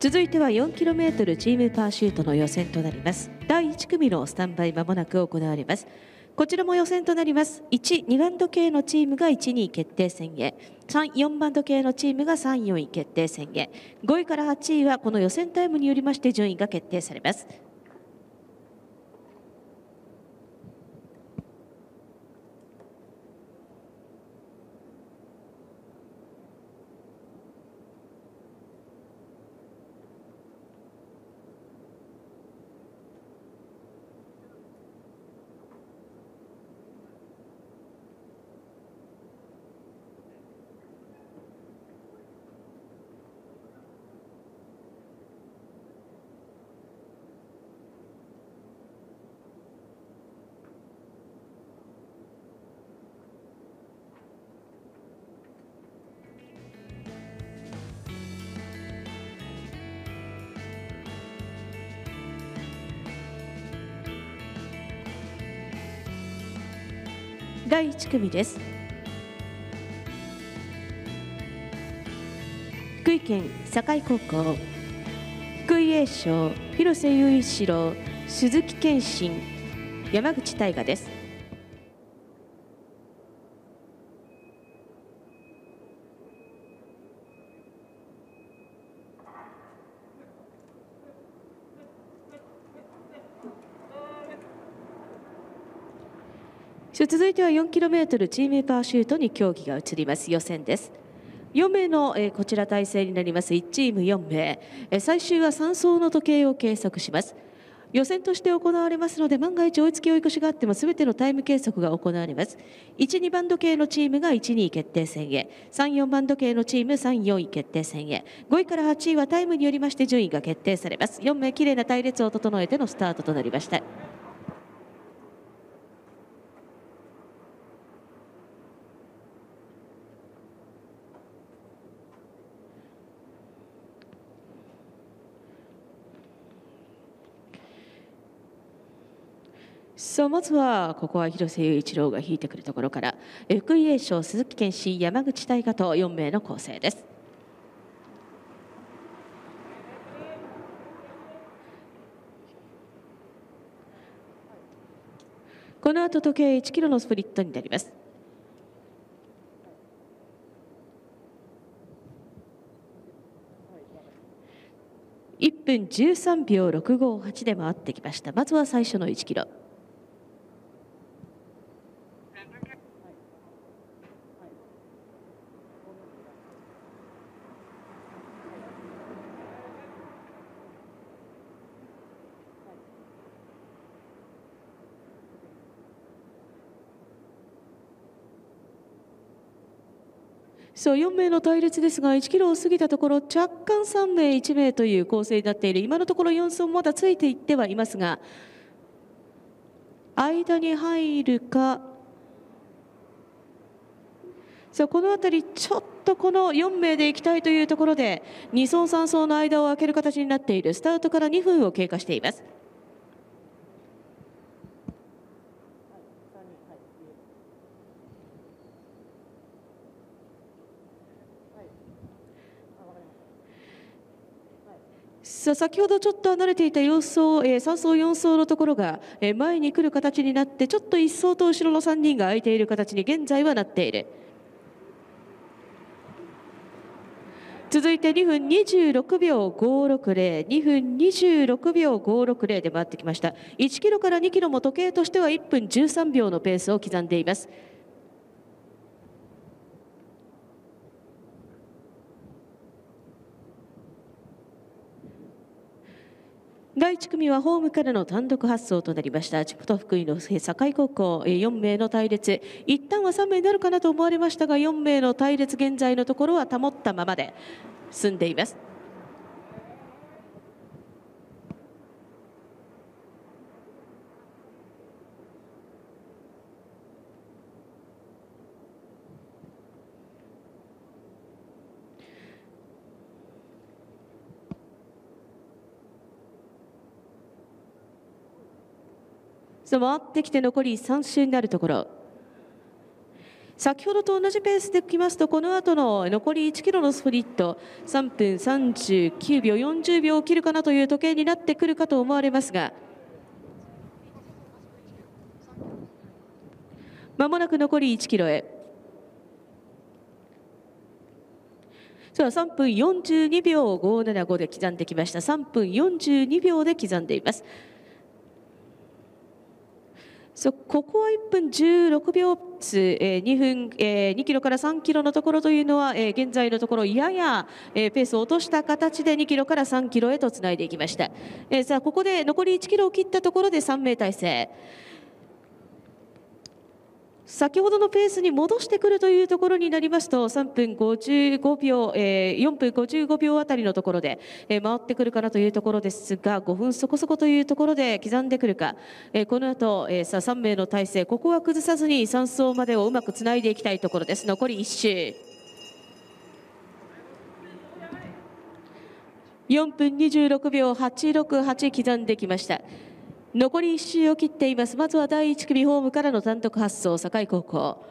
続いては 4km チームパーシュートの予選となります。第1組のスタンバイまもなく行われます。こちらも予選となります。1、2番時計のチームが1、2位決定戦へ。3、4番時計のチームが3、4位決定戦へ。5位から8位はこの予選タイムによりまして順位が決定されます。第1組です。福井県堺高校。福井栄翔広瀬雄一郎鈴木健信山口大河です。続いては 4km チームパーシュートに競技が移ります。予選です。4名の、えこちら体制になります。1チーム4名、え最終は3走の時計を計測します。予選として行われますので万が一追いつき追い越しがあっても全てのタイム計測が行われます。1、2番時計のチームが1、2位決定戦へ。3、4番時計のチーム3、4位決定戦へ。5位から8位はタイムによりまして順位が決定されます。4名きれいな隊列を整えてのスタートとなりました。さあまずはここは広瀬雄一郎が引いてくるところから福井栄翔鈴木健信山口大河と4名の構成です。この後時計1キロのスプリットになります。1分13秒658で回ってきました。まずは最初の1キロ。そう4名の隊列ですが1キロを過ぎたところ若干3名1名という構成になっている今のところ4走まだついていってはいますが間に入るかさあこの辺りちょっとこの4名で行きたいというところで2走3走の間を空ける形になっているスタートから2分を経過しています。さあ先ほどちょっと離れていた4走、えー、3走4走のところが、えー、前に来る形になってちょっと1走と後ろの3人が空いている形に現在はなっている続いて2分26秒560、2分26秒560で回ってきました。1キロから2キロも時計としては1分13秒のペースを刻んでいます。第1組はホームからの単独発走となりました。地元福井の境高校。4名の隊列。一旦は3名になるかなと思われましたが4名の隊列現在のところは保ったままで進んでいます。回ってきて残り3周になるところ。先ほどと同じペースできますとこの後の残り1キロのスプリット3分39秒40秒を切るかなという時計になってくるかと思われますがまもなく残り1キロへ。では3分42秒575で刻んできました。3分42秒で刻んでいます。そここは1分16秒つ、えー、2分、えー、2キロから3キロのところというのは、えー、現在のところやや、えー、ペースを落とした形で2キロから3キロへとつないでいきました、えー、さあここで残り1キロを切ったところで3名体制。先ほどのペースに戻してくるというところになりますと3分55秒、えー、4分55秒あたりのところで、えー、回ってくるかなというところですが5分そこそこというところで刻んでくるか、えー、この後、えー、さあ3名の体制ここは崩さずに3走までをうまくつないでいきたいところです。残り1周。4分26秒868刻んできました。残り1周を切っています。まずは第1組ホームからの単独発走境高校。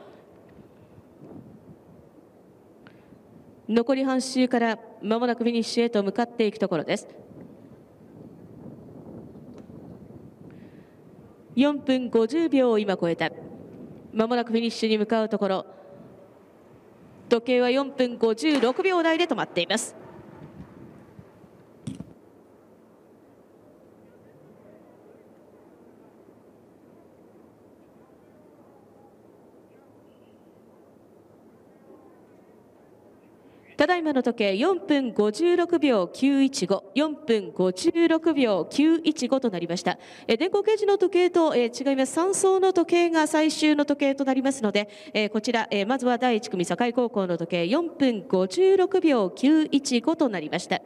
残り半周からまもなくフィニッシュへと向かっていくところです。4分50秒を今超えた。まもなくフィニッシュに向かうところ。時計は4分56秒台で止まっています。ただいまの時計4分56秒915、4分56秒915となりました。電光掲示の時計と、違います。3層の時計が最終の時計となりますので、こちら、まずは第1組境高校の時計4分56秒915となりました。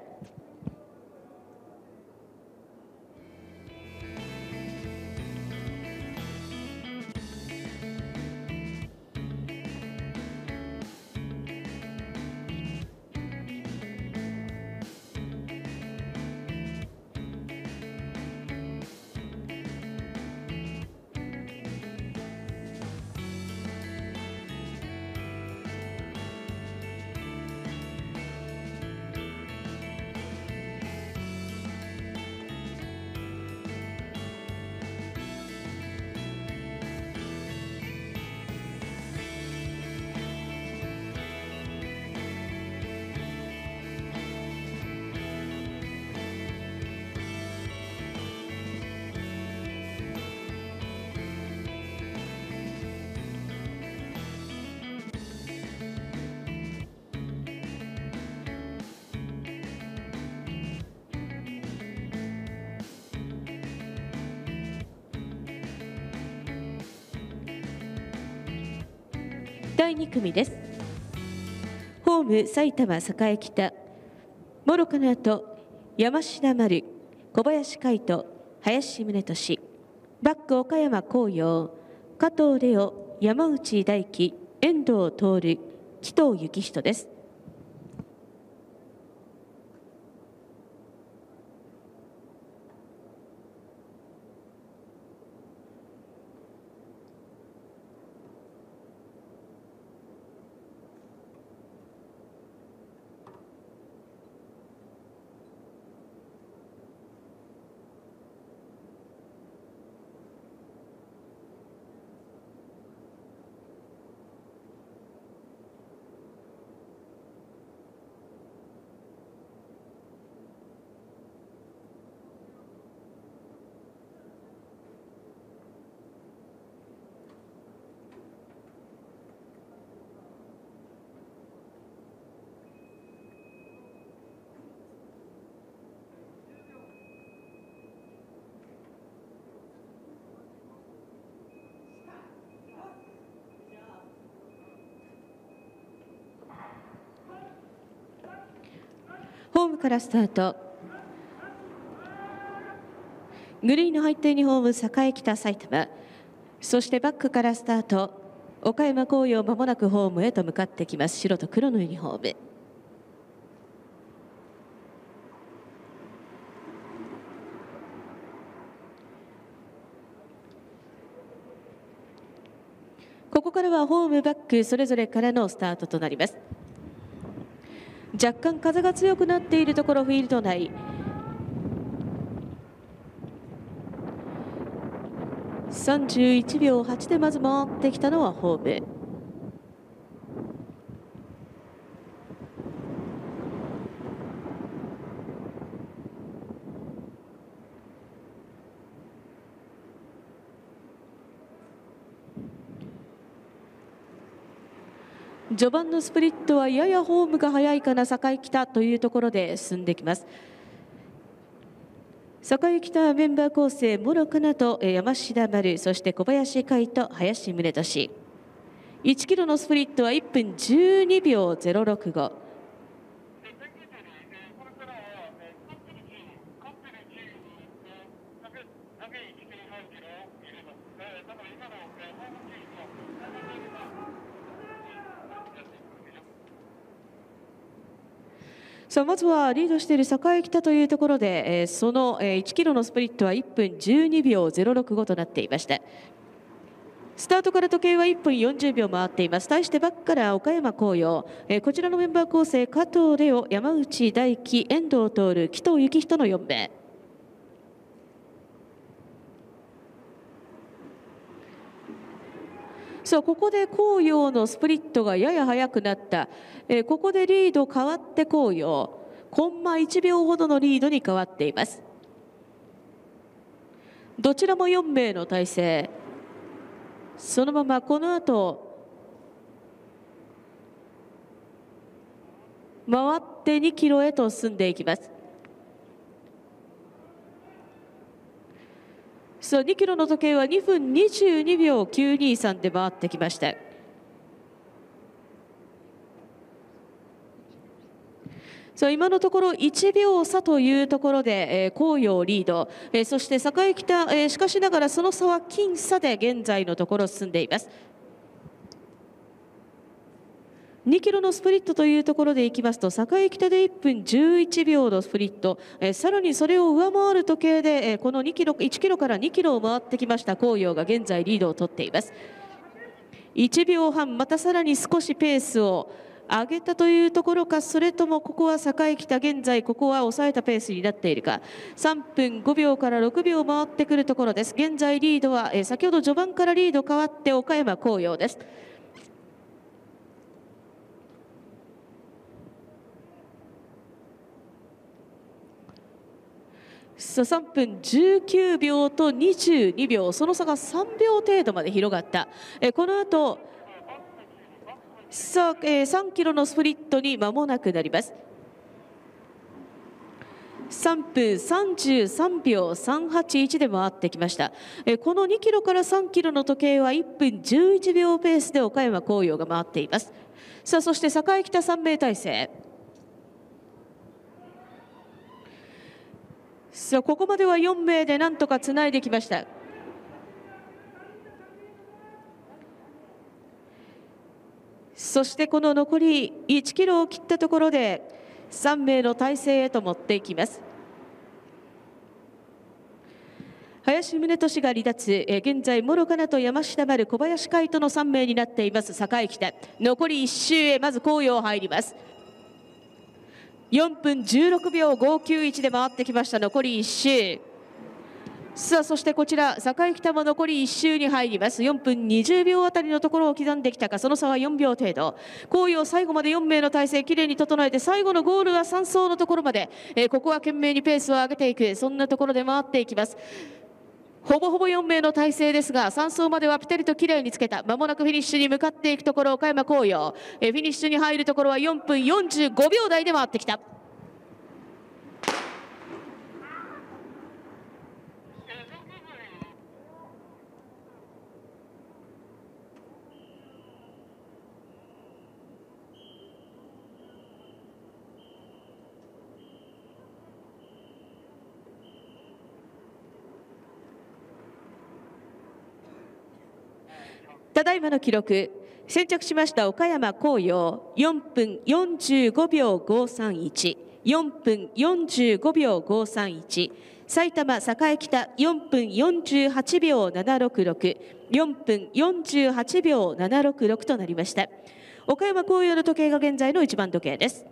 第2組です。ホーム埼玉栄北。諸かの後山科丸小林海斗林宗俊。バック岡山紅葉加藤レオ山内大輝遠藤徹紀藤幸人です。からスタート。グリーンの入ったユニフォーム栄北埼玉そしてバックからスタート。岡山紅葉まもなくホームへと向かってきます。白と黒のユニフォーム。ここからはホームバックそれぞれからのスタートとなります。若干風が強くなっているところフィールド内。31秒8でまず回ってきたのはホーム。序盤のスプリットはややホームが早いかな境北というところで進んできます。境北メンバー構成諸かなと山下丸そして小林海と林宗俊。1キロのスプリットは1分12秒065さあまずはリードしている栄北というところで、えー、その、えー、1キロのスプリットは1分12秒065となっていましたスタートから時計は1分40秒回っています。対してバックから岡山紅葉、えー、こちらのメンバー構成加藤レオ山内大輝遠藤徹紀藤幸人の4名。さあここで紅葉のスプリットがやや速くなった、えー、ここでリード変わって紅葉。コンマ1秒ほどのリードに変わっています。どちらも4名の体制。そのままこの後回って2キロへと進んでいきます。そう2キロの時計は2分22秒923で回ってきましたそう今のところ1秒差というところで、えー、紅葉リード、えー、そして栄北、えー、しかしながらその差は僅差で現在のところ進んでいます。2キロのスプリットというところでいきますと栄北で1分11秒のスプリット、え、さらにそれを上回る時計で、え、この2キロ1キロから2キロを回ってきました。紅葉が現在リードを取っています。1秒半またさらに少しペースを上げたというところかそれともここは栄北現在ここは抑えたペースになっているか。3分5秒から6秒回ってくるところです。現在リードは、え、先ほど序盤からリード変わって岡山紅葉です。3分19秒と22秒その差が3秒程度まで広がった。この後さあ3キロのスプリットに間もなくなります。3分33秒381で回ってきました。この2キロから3キロの時計は1分11秒ペースで岡山紅葉が回っています。さあそして栄北3名体制。さあここまでは4名でなんとかつないできました。そしてこの残り1キロを切ったところで3名の体制へと持っていきます。林宗俊が離脱。現在諸かなと山下丸小林海斗の3名になっています。栄北。残り1周へまず紅葉入ります。4分16秒591で回ってきました。残り1周。さあそしてこちら堺北も残り1周に入ります。4分20秒あたりのところを刻んできたか。その差は4秒程度。紅葉最後まで4名の体制きれいに整えて最後のゴールは3走のところまで、えー、ここは懸命にペースを上げていく。そんなところで回っていきます。ほぼほぼ4名の体制ですが3走まではピタリときれいにつけたまもなくフィニッシュに向かっていくところ岡山紅葉えフィニッシュに入るところは4分45秒台で回ってきた。ただいまの記録。先着しました岡山紅葉。4分45秒531 4分45秒531埼玉栄北。4分48秒766 4分48秒766となりました。岡山紅葉の時計が現在の一番時計です。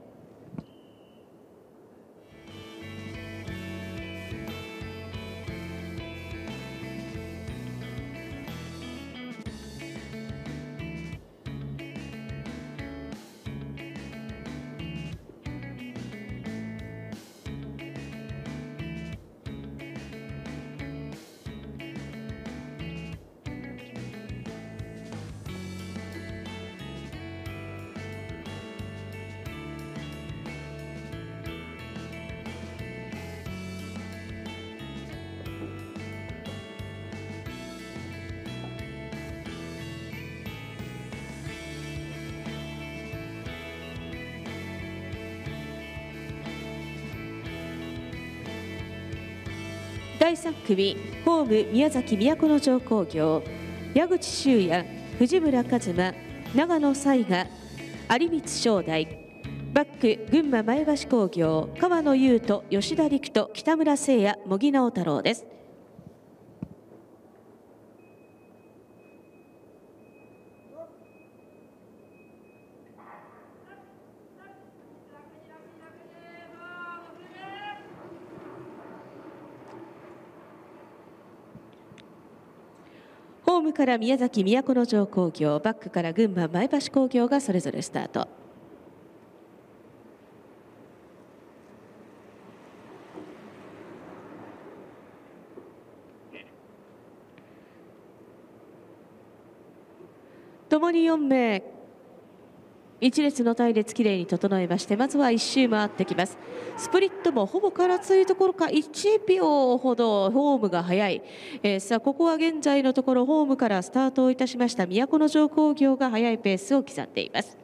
組ホーム宮崎都城工業矢口修也藤村一馬長野西賀有光正代バック群馬前橋工業川野優斗吉田陸斗北村誠也茂木直太郎です。ームから宮崎都城工業バックから群馬前橋工業がそれぞれスタート。ともに4名一列の隊列きれいに整えましてまずは1周回ってきます。スプリットもほぼ空ついところか1秒ほどホームが速い、えー、さあここは現在のところホームからスタートをいたしました都城工業が速いペースを刻んでいます。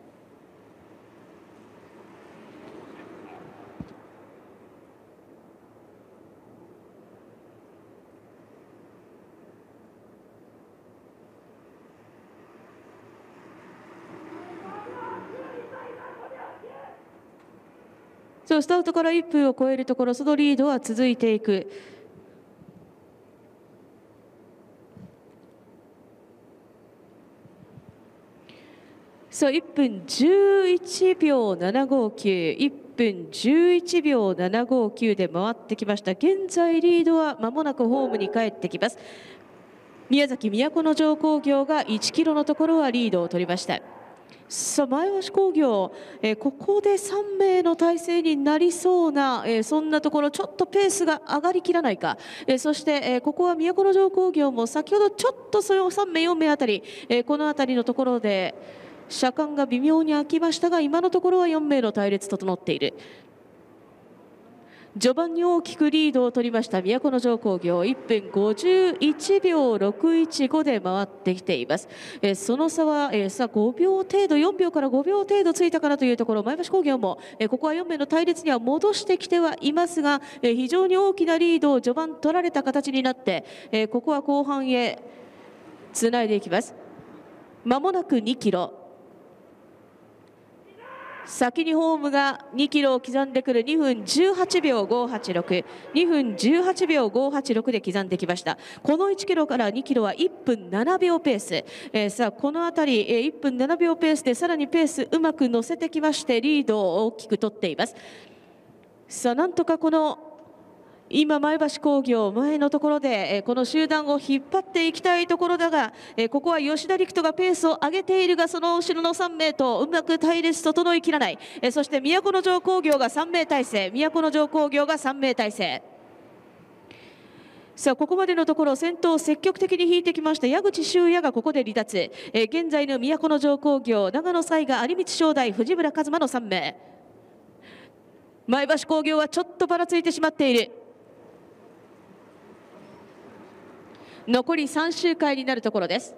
そうスタートから1分を超えるところそのリードは続いていく。そう1分11秒759、1分11秒759で回ってきました。現在リードはまもなくホームに帰ってきます。宮崎都城工業が1キロのところはリードを取りました。さあ前橋工業、えー、ここで3名の体制になりそうな、えー、そんなところちょっとペースが上がりきらないか、えー、そして、え、ここは都城工業も先ほどちょっとそれを3名4名あたり、え、この辺りのところで車間が微妙に空きましたが今のところは4名の隊列整っている。序盤に大きくリードを取りました都城工業。1分51秒615で回ってきています、えその差は、えさ5秒程度4秒から5秒程度ついたかなというところ。前橋工業も、えここは4名の隊列には戻してきてはいますが、え非常に大きなリードを序盤取られた形になって、えここは後半へつないでいきます。まもなく2キロ。先にホームが2キロを刻んでくる2分18秒586、2分18秒586で刻んできました。この1キロから2キロは1分7秒ペース。えー、さあ、この辺り、えー、1分7秒ペースでさらにペースうまく乗せてきまして、リードを大きく取っています。さあ、なんとかこの今、前橋工業前のところでこの集団を引っ張っていきたいところだがここは吉田陸斗がペースを上げているがその後ろの3名とうまく隊列整いきらない。そして都城工業が3名体制。都城工業が3名体制。さあここまでのところ先頭を積極的に引いてきました矢口修也がここで離脱、え現在の都城工業長野西が有光正大藤村一馬の3名。前橋工業はちょっとばらついてしまっている。残り3周回になるところです。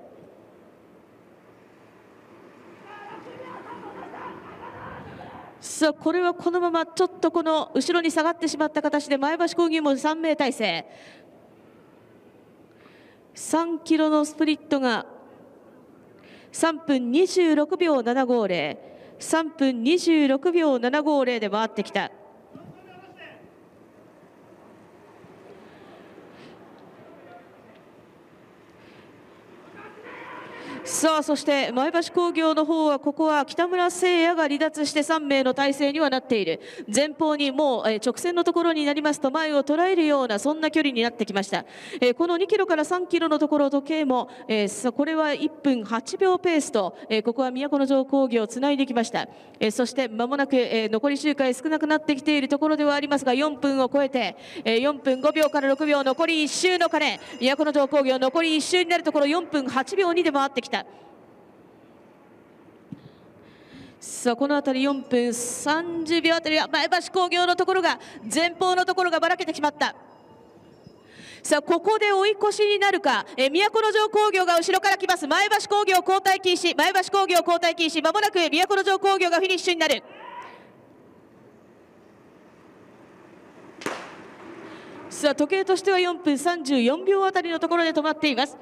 さあこれはこのままちょっとこの後ろに下がってしまった形で前橋工業も3名体制。3キロのスプリットが3分26秒750 3分26秒750で回ってきた。さあそして前橋工業の方はここは北村誠也が離脱して3名の体制にはなっている。前方にもう直線のところになりますと前を捉えるようなそんな距離になってきました。この2キロから3キロのところ時計もこれは1分8秒ペースとここは都城工業をつないできました。そして間もなく残り周回少なくなってきているところではありますが4分を超えて4分5秒から6秒残り1周の鐘。都城工業残り1周になるところ4分8秒2で回ってきた。さあこの辺り4分30秒あたりは前橋工業のところが前方のところがばらけてしまった。さあここで追い越しになるか、え都城工業が後ろから来ます。前橋工業交代禁止前橋工業交代禁止まもなく都城工業がフィニッシュになる。さあ時計としては4分34秒あたりのところで止まっています。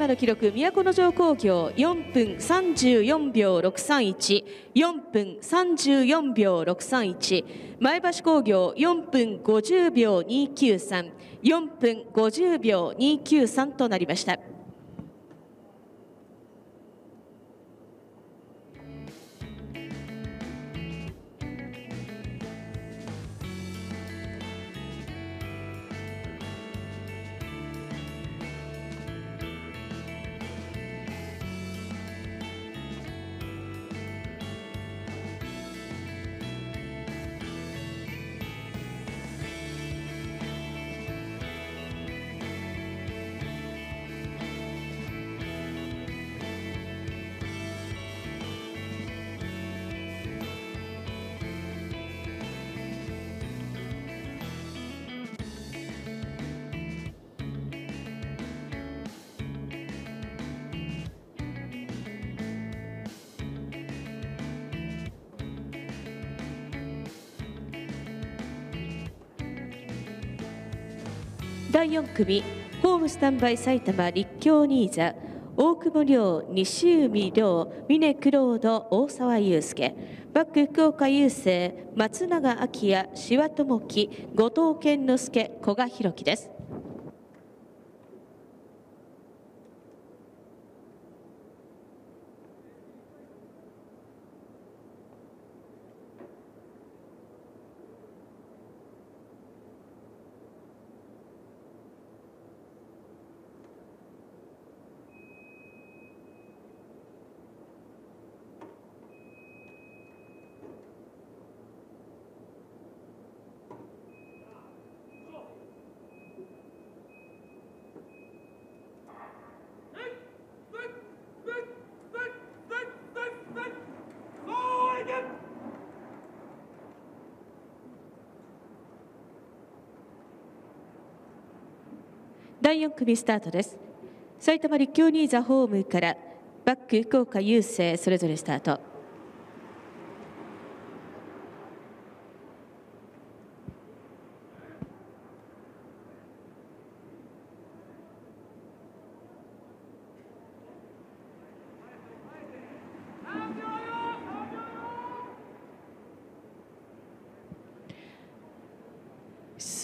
ただいまの記録都城工業4分34秒6314分34秒631前橋工業4分50秒293 4分50秒293となりました。第4組ホームスタンバイ埼玉立教ニーザ大久保亮西海亮峰クロード大沢祐介バック福岡雄星松永明也志和智樹後藤健之介古賀弘樹です。第4組スタートです。埼玉立教ニーザホームからバック福岡郵政それぞれスタート。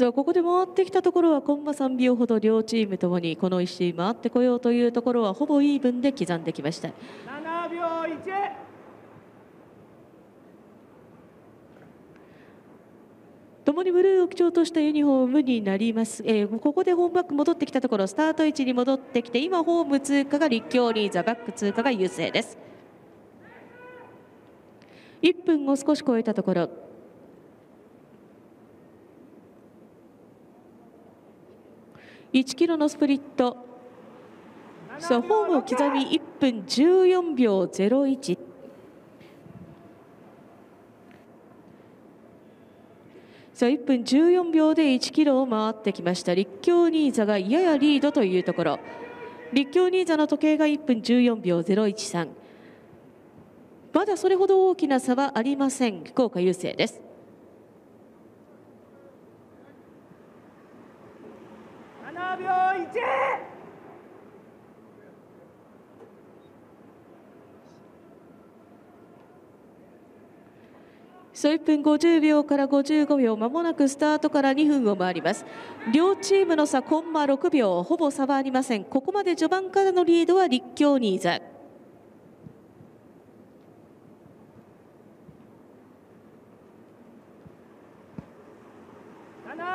さあここで回ってきたところはコンマ3秒ほど両チームともにこの1周回ってこようというところはほぼイーブンで刻んできました。7秒1共にブルーを基調としたユニフォームになります、えー、ここでホームバック戻ってきたところスタート位置に戻ってきて今ホーム通過が立教リーザバック通過が優勢です。1分を少し超えたところ。1キロのスプリット。さあホームを刻み1分14秒01さあ1分14秒で1キロを回ってきました。立教新座がややリードというところ。立教新座の時計が1分14秒013まだそれほど大きな差はありません。福岡郵政です。7秒1そう1分50秒から55秒まもなくスタートから2分を回ります。両チームの差コンマ6秒ほぼ差はありません。ここまで序盤からのリードは立教新座。7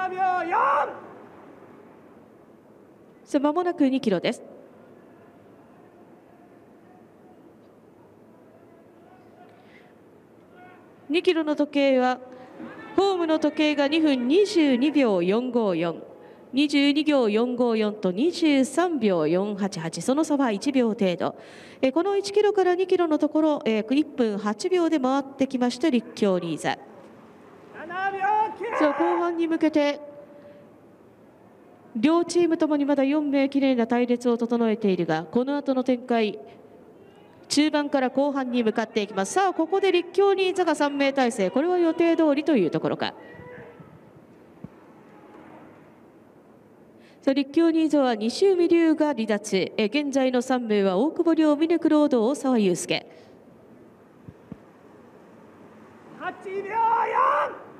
秒4さあまもなく2キロです。2キロの時計はホームの時計が2分22秒454 22秒454と23秒488その差は1秒程度。えこの1キロから2キロのところえ1分8秒で回ってきました立教リーザ。7秒さあ後半に向けて両チームともにまだ4名きれいな隊列を整えているがこの後の展開中盤から後半に向かっていきます。さあここで立教新座が3名体制。これは予定通りというところか。さあ立教新座は西海龍が離脱。え現在の3名は大久保亮峰黒堂大沢祐介。8秒4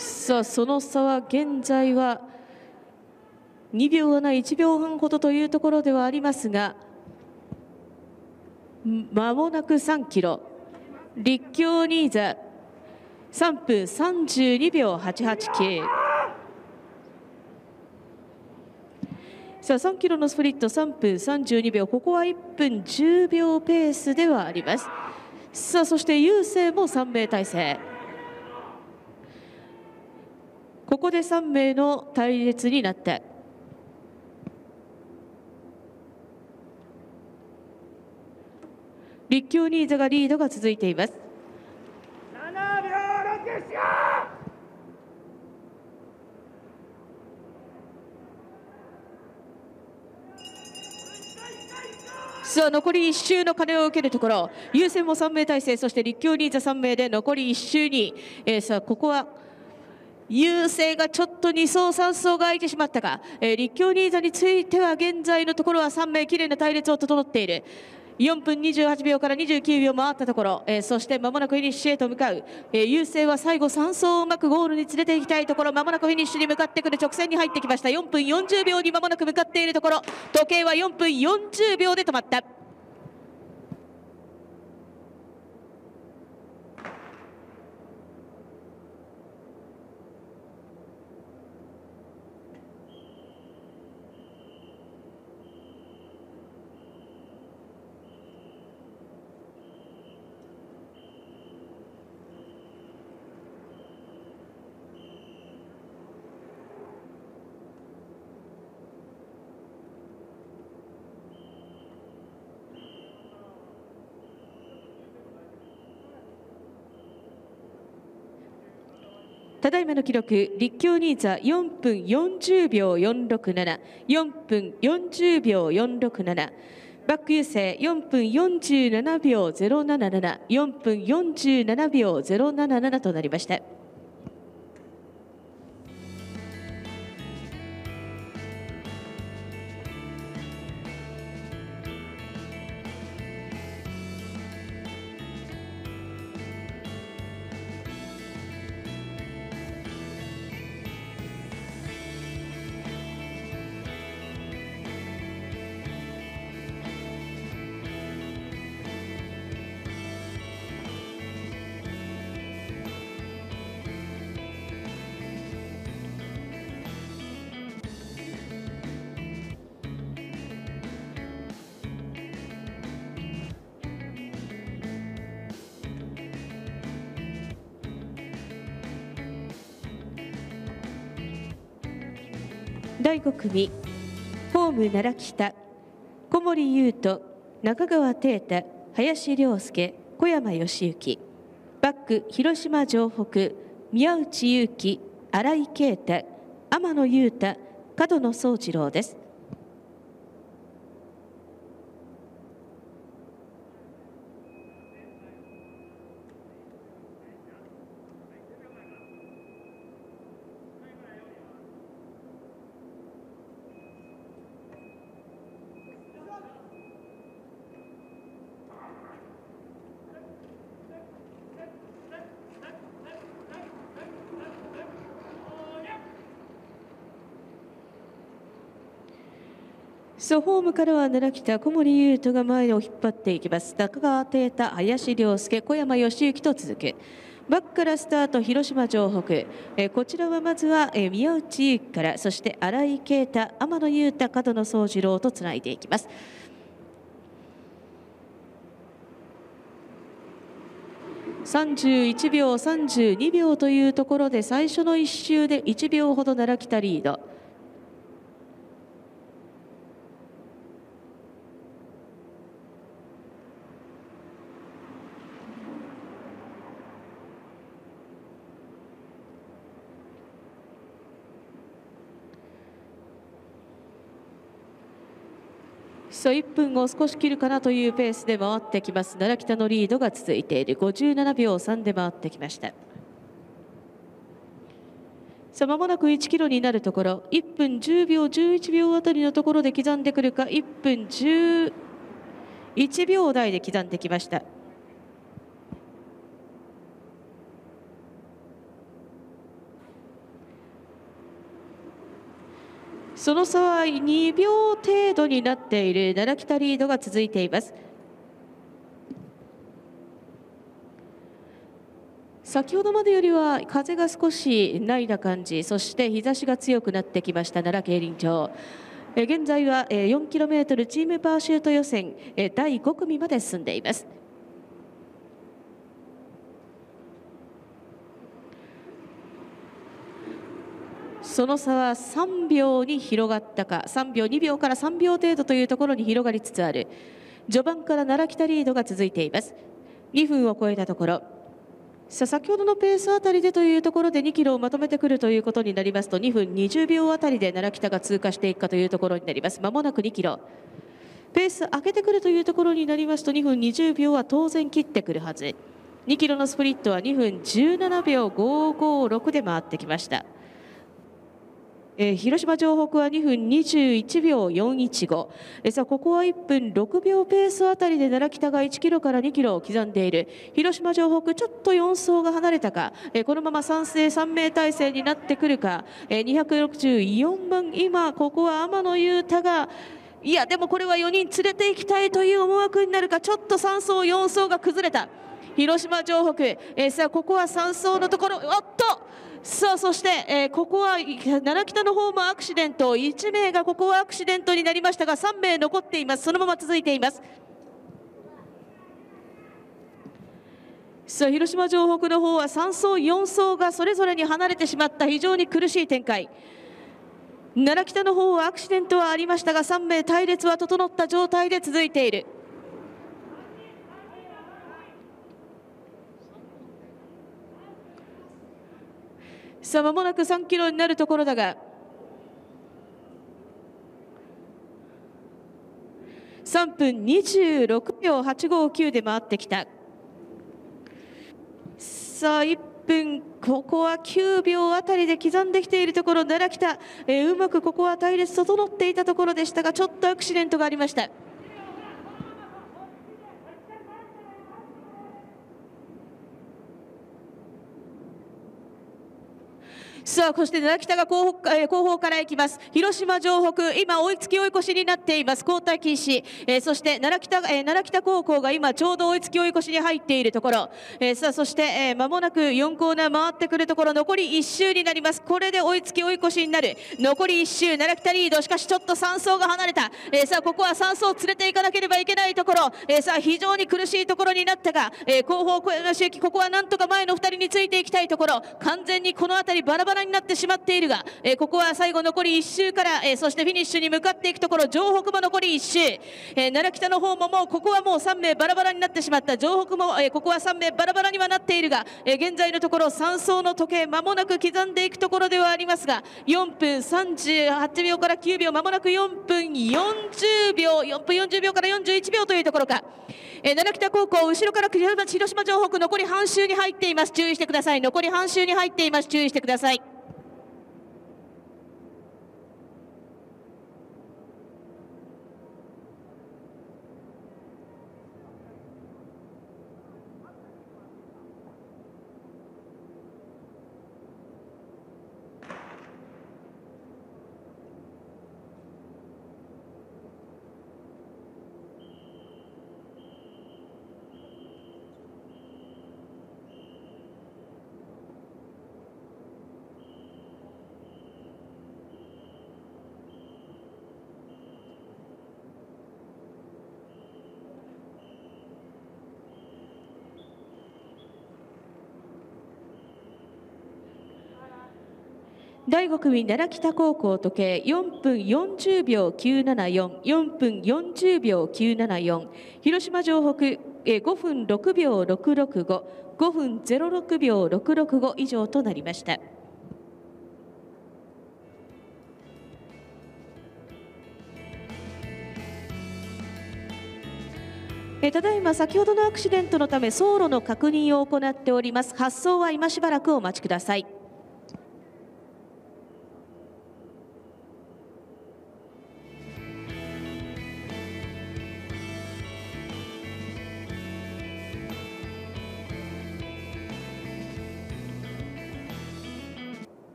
さあその差は現在は2秒はない1秒半ほどというところではありますがまもなく3キロ。立教新座3分32秒889さあ3キロのスプリット3分32秒。ここは1分10秒ペースではあります。さあそして郵政も3名体制。ここで3名の隊列になって。立教新座がリードが続いています。7秒6しよさあ残り1周の鐘を受けるところ。優先も3名体制そして立教新座3名で残り1周に、えー、さあここは優勢がちょっと2走3走が空いてしまったか、えー、立教新座については現在のところは3名きれいな隊列を整っている。4分28秒から29秒回ったところ、えー、そしてまもなくフィニッシュへと向かう、えー、優勢は最後3走をうまくゴールに連れていきたいところ。まもなくフィニッシュに向かってくる直線に入ってきました。4分40秒にまもなく向かっているところ。時計は4分40秒で止まった。ただいまの記録立教ニーザ4分40秒4674分40秒467バック優勢4分47秒0774分47秒077となりました。第5組。ホーム奈良北。小森優斗。中川邸太。林良介。小山義行。バック広島城北。宮内優輝新井啓太。天野裕太。角野宗次郎です。ホームからは奈良北小森優斗が前を引っ張っていきます。中川圭太林良介小山義行と続くバックからスタート広島城北、え、こちらはまずは、宮内優からそして新井啓太天野裕太角野宗次郎とつないでいきます。31秒32秒というところで最初の1周で1秒ほど奈良北リード。と1分を少し切るかなというペースで回ってきます。奈良北のリードが続いている。57秒3で回ってきました。さあまもなく1キロになるところ。1分10秒11秒あたりのところで刻んでくるか。1分11秒台で刻んできました。その差は2秒程度になっている奈良北リードが続いています。先ほどまでよりは風が少しないな感じそして日差しが強くなってきました奈良競輪場。現在は 4km チームパーシュート予選第5組まで進んでいます。その差は3秒に広がったか3秒2秒から3秒程度というところに広がりつつある。序盤から奈良北リードが続いています。2分を超えたところ。さあ先ほどのペースあたりでというところで2キロをまとめてくるということになりますと2分20秒あたりで奈良北が通過していくかというところになります。まもなく2キロ。ペース上げてくるというところになりますと2分20秒は当然切ってくるはず。2キロのスプリットは2分17秒556で回ってきました。えー、広島城北は2分21秒415、えー、さあここは1分6秒ペースあたりで奈良北が1キロから2キロを刻んでいる。広島城北ちょっと4走が離れたか、えー、このまま3勢3名体制になってくるか、えー、264番今ここは天野裕太がいやでもこれは4人連れて行きたいという思惑になるか。ちょっと3走4走が崩れた。広島城北、えー、さあここは3走のところ。おっと！さあそして、えー、ここは奈良北の方もアクシデント。1名がここはアクシデントになりましたが3名残っています。そのまま続いています。さあ広島城北の方は3走4走がそれぞれに離れてしまった。非常に苦しい展開。奈良北の方はアクシデントはありましたが3名隊列は整った状態で続いている。さあまもなく3キロになるところだが。3分26秒859で回ってきた。さあ1分ここは9秒あたりで刻んできているところ奈良北、えー、うまくここは隊列整っていたところでしたがちょっとアクシデントがありました。さあそして奈良北が後方,、から行きます。広島城北今追いつき追い越しになっています。交代禁止、えー、そして奈良北、えー、奈良北高校が今ちょうど追いつき追い越しに入っているところ、えー、さあそしてえー、間もなく4コーナー回ってくるところ。残り1周になります。これで追いつき追い越しになる。残り1周奈良北リード。しかしちょっと3走が離れた、えー、さあここは3走を連れて行かなければいけないところ、えー、さあ非常に苦しいところになったが、えー、後方小山茂樹ここはなんとか前の2人についていきたいところ。完全にこの辺りバラバラバラになってしまっているが、えー、ここは最後残り1周から、えー、そしてフィニッシュに向かっていくところ城北も残り1周、えー、奈良北の方ももうここはもう3名バラバラになってしまった。城北も、えー、ここは3名バラバラにはなっているが、えー、現在のところ3走の時計まもなく刻んでいくところではありますが4分38秒から9秒まもなく4分40秒4分40秒から41秒というところか。えー、奈良北高校後ろから広島城北残り半周に入っています。注意してください。残り半周に入っています。注意してください。第5組奈良北高校時計4分40秒9744分40秒974広島城北5分6秒665 5分06秒665以上となりました。えただいま先ほどのアクシデントのため走路の確認を行っております。発送は今しばらくお待ちください。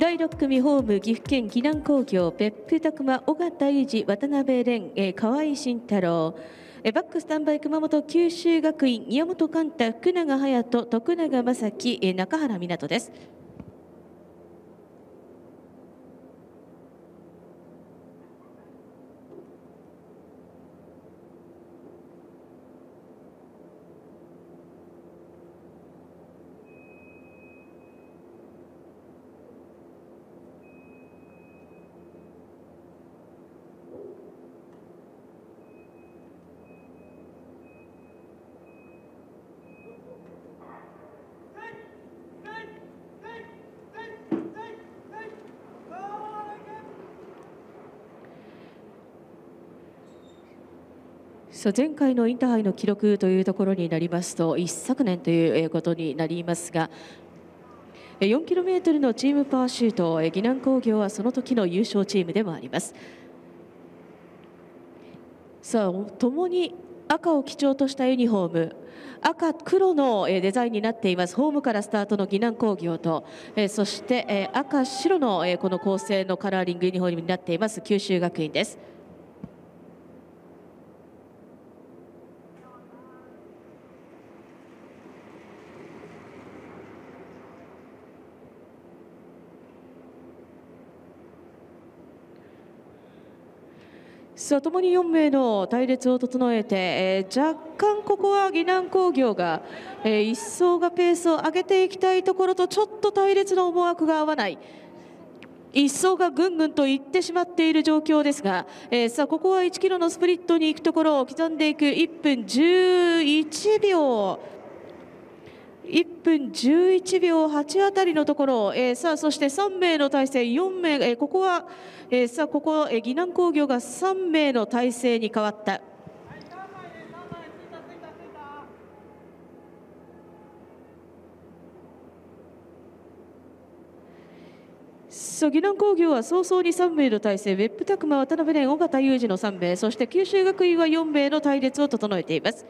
第6組ホーム岐阜県岐南工業別府拓磨尾形裕二渡辺蓮、えー、河合慎太郎えバックスタンバイ熊本九州学院宮本寛太福永隼人徳永正樹中原湊です。さあ前回のインターハイの記録というところになりますと一昨年ということになりますが 4km のチームパーシュート岐南工業はその時の優勝チームでもあります。さあ共に赤を基調としたユニフォーム赤黒のデザインになっています。ホームからスタートの岐南工業とそして赤白のこの構成のカラーリングユニフォームになっています。九州学院です。さあ共に4名の隊列を整えて、えー、若干ここは岐南工業が、えー、一層がペースを上げていきたいところとちょっと隊列の思惑が合わない。一層がぐんぐんといってしまっている状況ですが、えー、さあここは1キロのスプリットに行くところを刻んでいく1分11秒1分11秒8あたりのところ、えー、さあそして3名の体制。4名、えー、ここは、えー、さあここ、えー、岐南工業が3名の体制に変わった。そう岐南工業は早々に3名の体制。別府拓磨渡辺蓮尾形裕二の3名。そして九州学院は4名の隊列を整えています。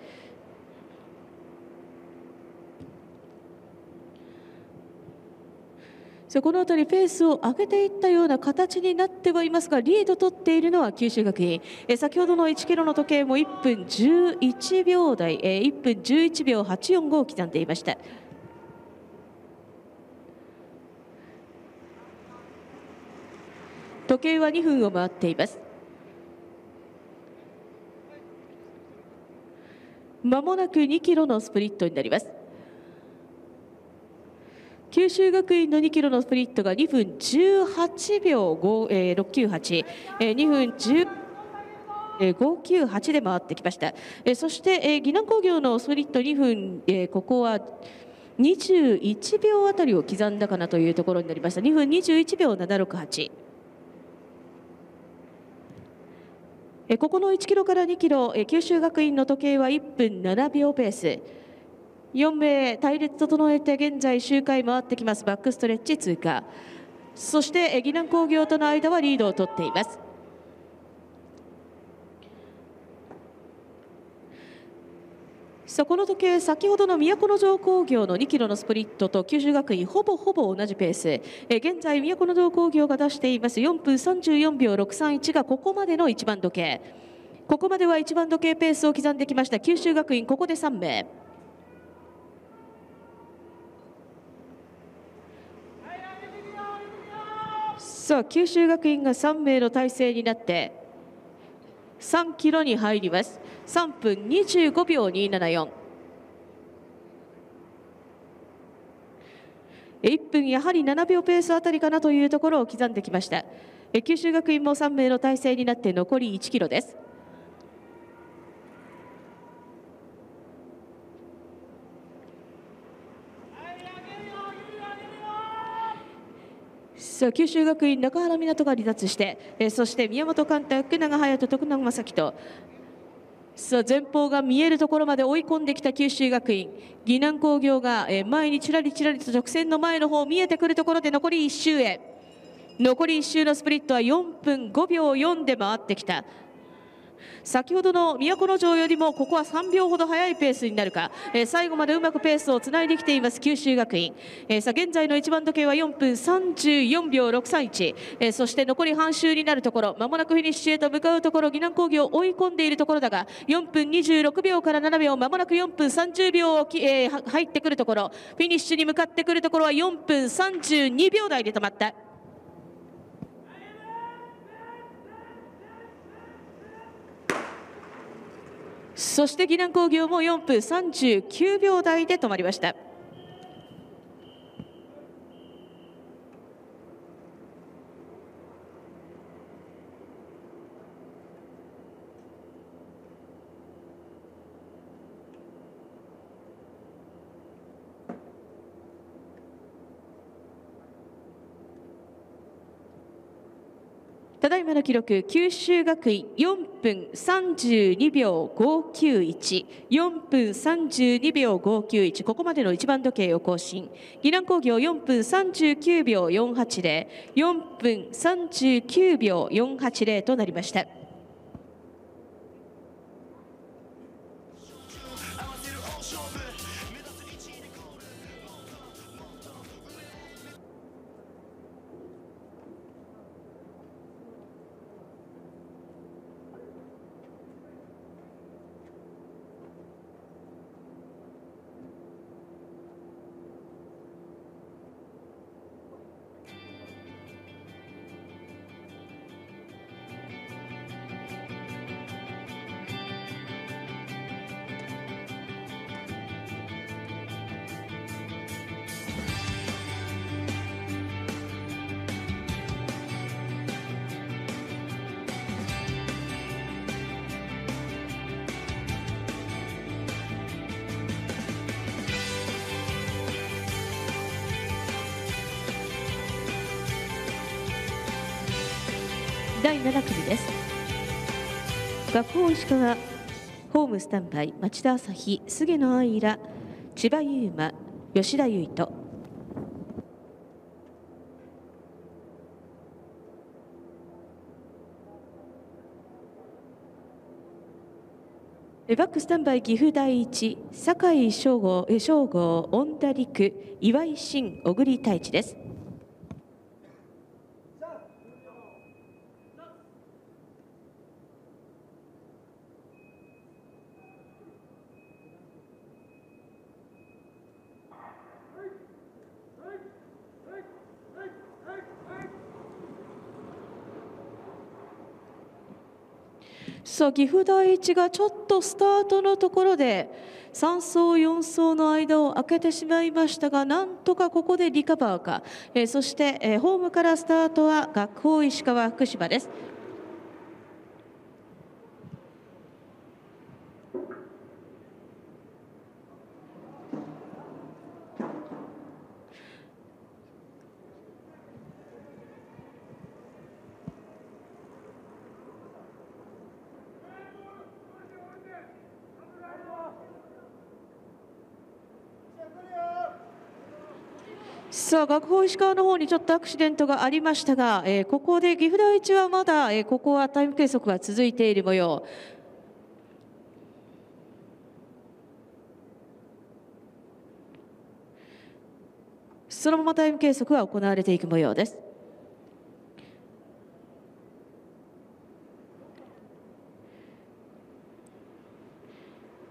さあこの辺りペースを上げていったような形になってはいますがリード取っているのは九州学院。え先ほどの1キロの時計も1分11秒台。え1分11秒845を刻んでいました。時計は2分を回っています。まもなく2キロのスプリットになります。九州学院の2キロのスプリットが2分18秒5、えー、698、えー、2分10えー、598で回ってきました、えー、そして、えー、岐南工業のスプリット2分、えー、ここは21秒あたりを刻んだかなというところになりました。2分21秒768ここの1キロから2キロ九州学院の時計は1分7秒ペース。4名隊列整えて現在周回回ってきます。バックストレッチ通過。そして岐南工業との間はリードを取っています。さあこの時計先ほどの都城工業の2キロのスプリットと九州学院ほぼほぼ同じペース。え現在都城工業が出しています。4分34秒631がここまでの一番時計。ここまでは一番時計ペースを刻んできました。九州学院ここで3名。さあ九州学院が3名の体制になって3キロに入ります。3分25秒274 1分やはり7秒ペースあたりかなというところを刻んできました。九州学院も3名の体制になって残り1キロですさあ九州学院中原湊が離脱して、えそして宮本寛太福永隼人徳永正樹とさあ前方が見えるところまで追い込んできた九州学院。岐南工業が前にちらりちらりと直線の前の方見えてくるところで残り1周へ。残り1周のスプリットは4分5秒4で回ってきた。先ほどの都城よりもここは3秒ほど速いペースになるか、えー、最後までうまくペースをつないできています九州学院、えー、さあ現在の一番時計は4分34秒631、えー、そして残り半周になるところまもなくフィニッシュへと向かうところ岐南工業を追い込んでいるところだが4分26秒から7秒まもなく4分30秒をき、えー、入ってくるところ。フィニッシュに向かってくるところは4分32秒台で止まった。そして岐南工業も4分39秒台で止まりました。ただいまの記録九州学院4分32秒591 4分32秒591ここまでの一番時計を更新岐南工業4分39秒480 4分39秒480となりました。第7組です。学校石川ホームスタンバイ町田朝日菅野愛ら千葉優馬吉田優斗。バックスタンバイ岐阜第一酒井翔吾翔吾恩田陸岩井新小栗太一です。さ岐阜第一がちょっとスタートのところで3走4走の間を空けてしまいましたがなんとかここでリカバーか、えー、そして、えー、ホームからスタートは学校石川福島です。さあ学法石川の方にちょっとアクシデントがありましたが、えー、ここで岐阜第一はまだ、えー、ここはタイム計測が続いている模様。そのままタイム計測は行われていく模様です。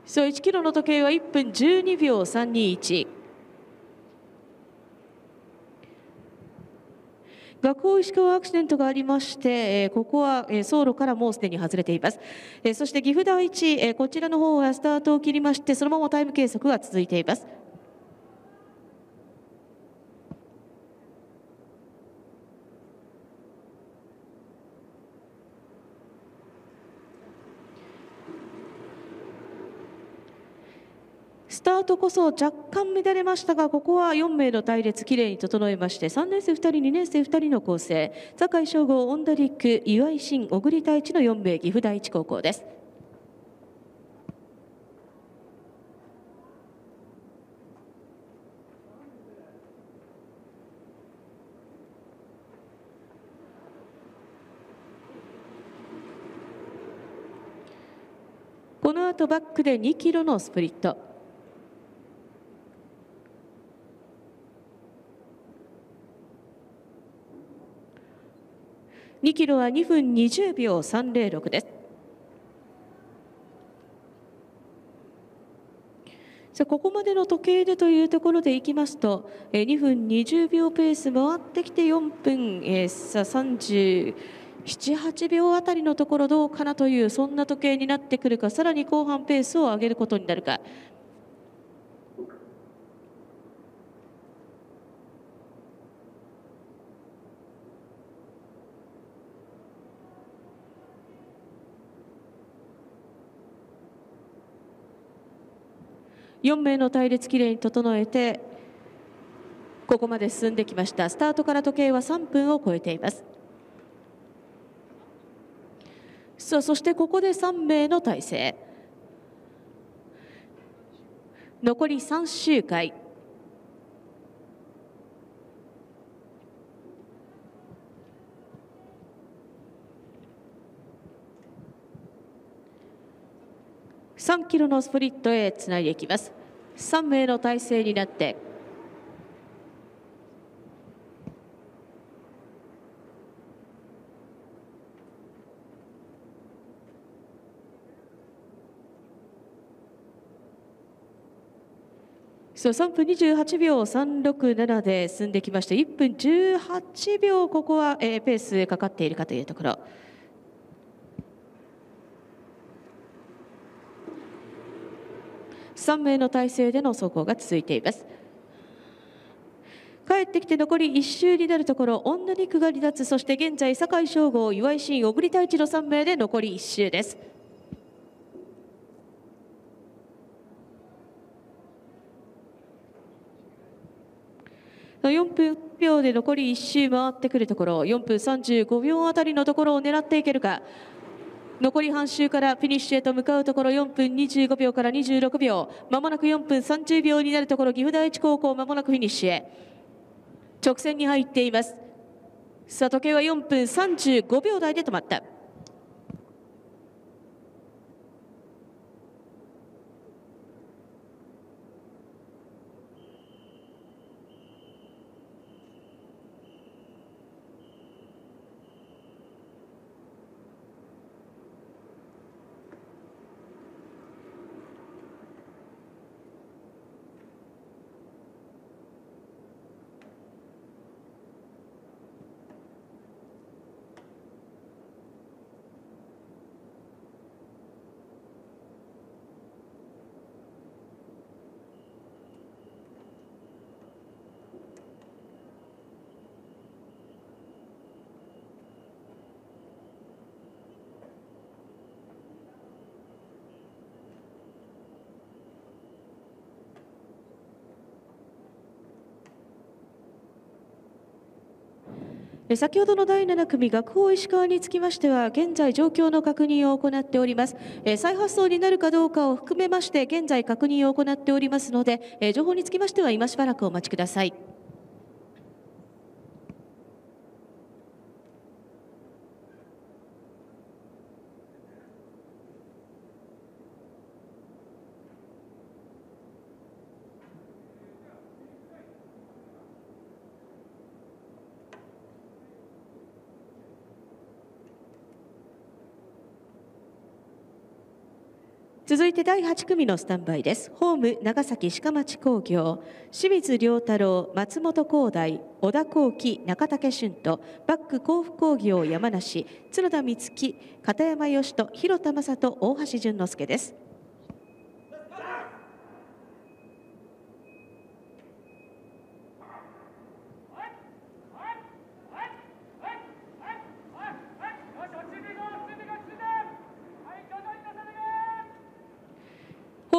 そう1キロの時計は1分12秒321。学校石川アクシデントがありまして、えここは、え走路からもうすでに外れています、えそして岐阜第一、えこちらの方はスタートを切りましてそのままタイム計測が続いていますスタートこそ若干乱れましたがここは4名の隊列きれいに整えまして3年生2人2年生2人の構成酒井翔吾オンダリック岩井新小栗太一の4名岐阜第一高校です。この後バックで2キロのスプリット。2キロは2分20秒306です。さあここまでの時計でというところでいきますと、え2分20秒ペース回ってきて4分、えー、さ37、8秒あたりのところどうかなというそんな時計になってくるかさらに後半ペースを上げることになるか。4名の隊列きれいに整えてここまで進んできました。スタートから時計は3分を超えています。さあそしてここで3名の体制。残り3周回。3キロのスプリットへつないでいきます3名の体制になってそう3分28秒367で進んできまして1分18秒ここは、えー、ペースかかっているかというところ。3名の体制での走行が続いています。帰ってきて残り1周になるところ女肉が離脱そして現在酒井翔吾岩井新小栗太一の3名で残り1周です。4分秒で残り1周回ってくるところ4分35秒あたりのところを狙っていけるか。残り半周からフィニッシュへと向かうところ4分25秒から26秒。まもなく4分30秒になるところ岐阜第一高校まもなくフィニッシュへ。直線に入っています。さあ時計は4分35秒台で止まった。先ほどの第7組学法石川につきましては現在状況の確認を行っております。再発送になるかどうかを含めまして現在確認を行っておりますので情報につきましては今しばらくお待ちください。続いて第8組のスタンバイです。ホーム長崎鹿町工業。清水良太郎松本光大小田幸喜中武俊とバック甲府工業山梨角田光樹片山義人広田正人大橋淳之介です。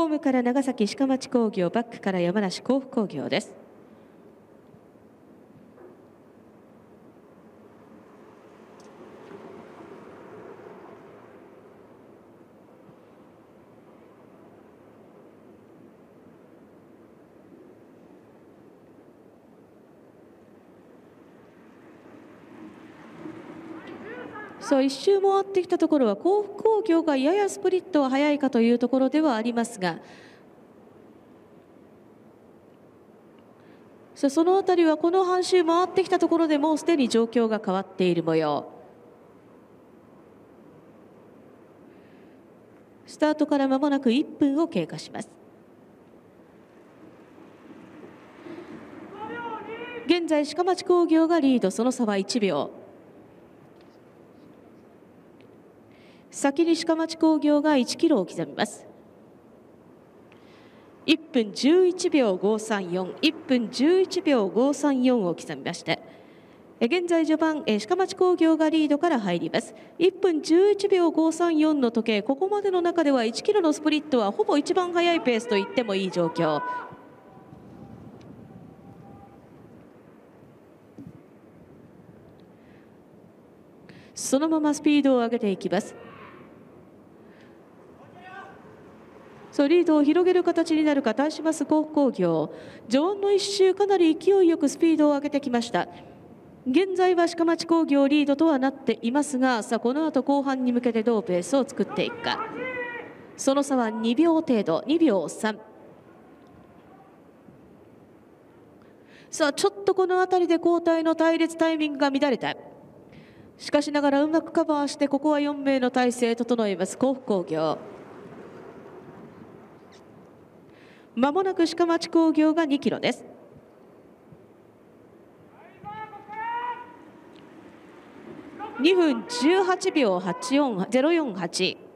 ホームから長崎鹿町工業バックから山梨甲府工業です。さあ一周回ってきたところは甲府工業がややスプリットは速いかというところではありますがさあその辺りはこの半周回ってきたところでもうすでに状況が変わっている模様。スタートから間もなく1分を経過します。現在鹿町工業がリードその差は1秒。先に鹿町工業が1キロを刻みます。1分11秒534、1分11秒534を刻みまして現在序盤鹿町工業がリードから入ります。1分11秒534の時計ここまでの中では1キロのスプリットはほぼ一番速いペースと言ってもいい状況。そのままスピードを上げていきます。そうリードを広げる形になるか対します甲府工業序盤の1周かなり勢いよくスピードを上げてきました現在は鹿町工業リードとはなっていますがさあこの後後半に向けてどうペースを作っていくかその差は2秒程度2秒3さあちょっとこの辺りで交代の隊列タイミングが乱れたしかしながらうまくカバーしてここは4名の体制整えます甲府工業まもなく鹿町工業が2キロです。2分18秒048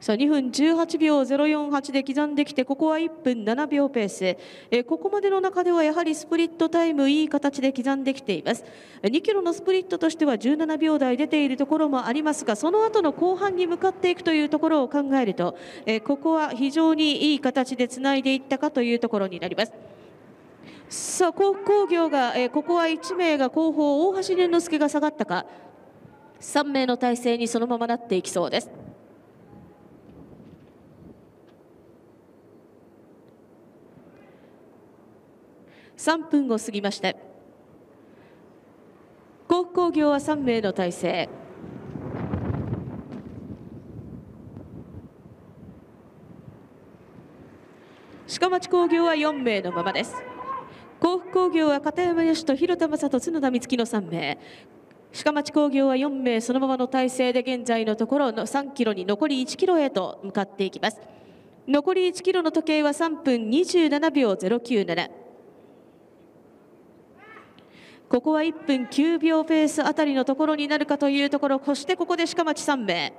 さあ2分18秒048で刻んできてここは1分7秒ペース。えここまでの中ではやはりスプリットタイムいい形で刻んできています。2キロのスプリットとしては17秒台出ているところもありますがその後の後半に向かっていくというところを考えるとえここは非常にいい形でつないでいったかというところになります。さあ甲府工業がえここは1名が後方大橋蓮之助が下がったか。3名の体制にそのままなっていきそうです。3分を過ぎまして。甲府工業は3名の体制。鹿町工業は4名のままです。甲府工業は片山義人広田正人角田光樹の3名。鹿町工業は4名そのままの体制で現在のところの3キロに残り1キロへと向かっていきます。残り1キロの時計は3分27秒097ここは1分9秒ペースあたりのところになるかというところそしてここで鹿町3名。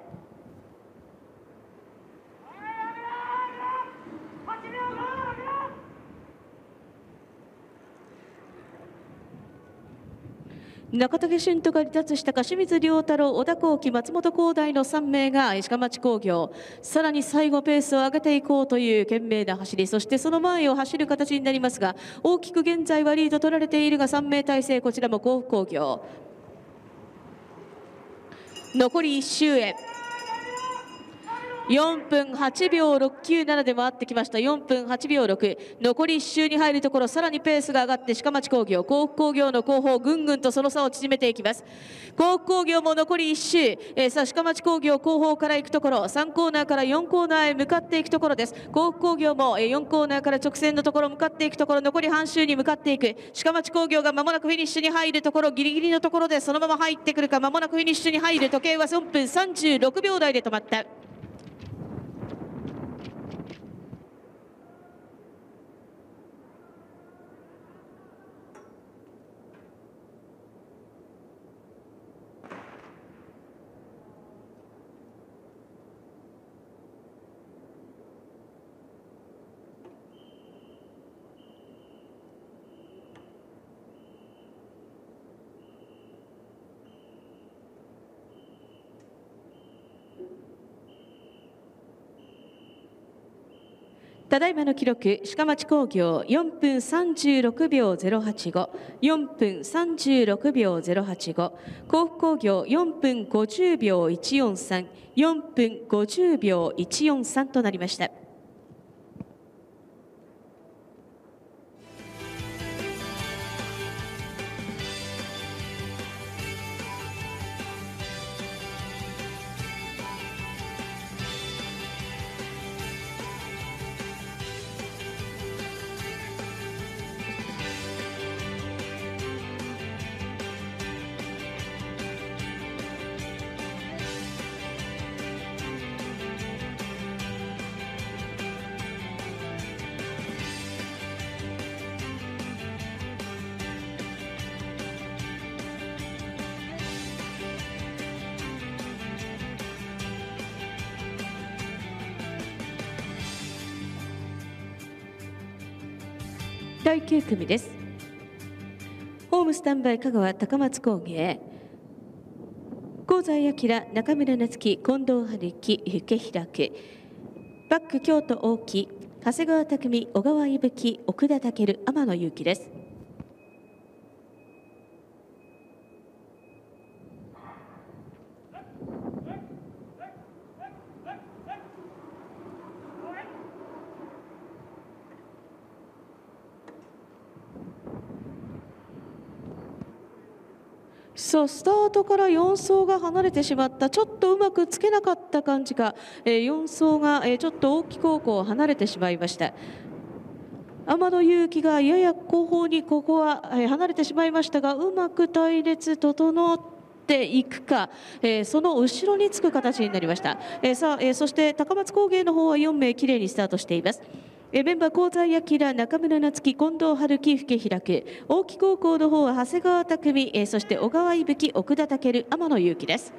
中竹俊斗が離脱したか清水良太郎小田幸輝松本光大の3名が石川町工業。さらに最後ペースを上げていこうという懸命な走りそしてその前を走る形になりますが大きく現在はリード取られているが3名体制こちらも甲府工業。残り1周へ。4分8秒697で回ってきました。4分8秒6残り1周に入るところさらにペースが上がって鹿町工業甲府工業の後方ぐんぐんとその差を縮めていきます。甲府工業も残り1周、えー、さあ鹿町工業後方から行くところ3コーナーから4コーナーへ向かっていくところです。甲府工業も4コーナーから直線のところ向かっていくところ残り半周に向かっていく。鹿町工業が間もなくフィニッシュに入るところギリギリのところでそのまま入ってくるか間もなくフィニッシュに入る。時計は4分36秒台で止まった。ただいまの記録鹿町工業4分36秒085 4分36秒085甲府工業4分50秒143 4分50秒143となりました。9組です。ホームスタンバイ香川高松工芸。香西明中村夏樹近藤春樹福平区バック京都大木長谷川匠小川伊吹奥田健天野祐樹です。そうスタートから4走が離れてしまった。ちょっとうまくつけなかった感じか、えー、4走が、えー、ちょっと大きく方向離れてしまいました。天野勇輝がやや後方にここは、えー、離れてしまいましたがうまく隊列整っていくか、えー、その後ろにつく形になりました、えー、さあ、えー、そして高松工芸の方は4名きれいにスタートしています。えメンバー香西明中村夏樹近藤春樹福開く大木高校の方は長谷川匠えそして小川伊吹奥田健天野祐樹です。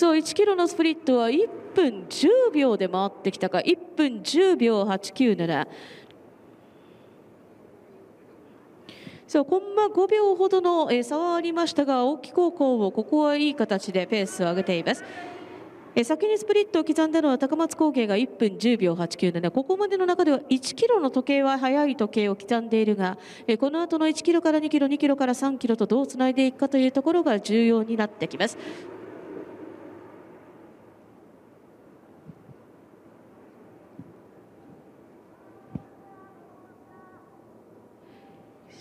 そう1キロのスプリットは1分10秒で回ってきたか1分10秒897そうコンマ5秒ほどの差はありましたが大木高校もここはいい形でペースを上げています。え先にスプリットを刻んだのは高松工芸が1分10秒897ここまでの中では1キロの時計は速い時計を刻んでいるがえこの後の1キロから2キロ2キロから3キロとどうつないでいくかというところが重要になってきます。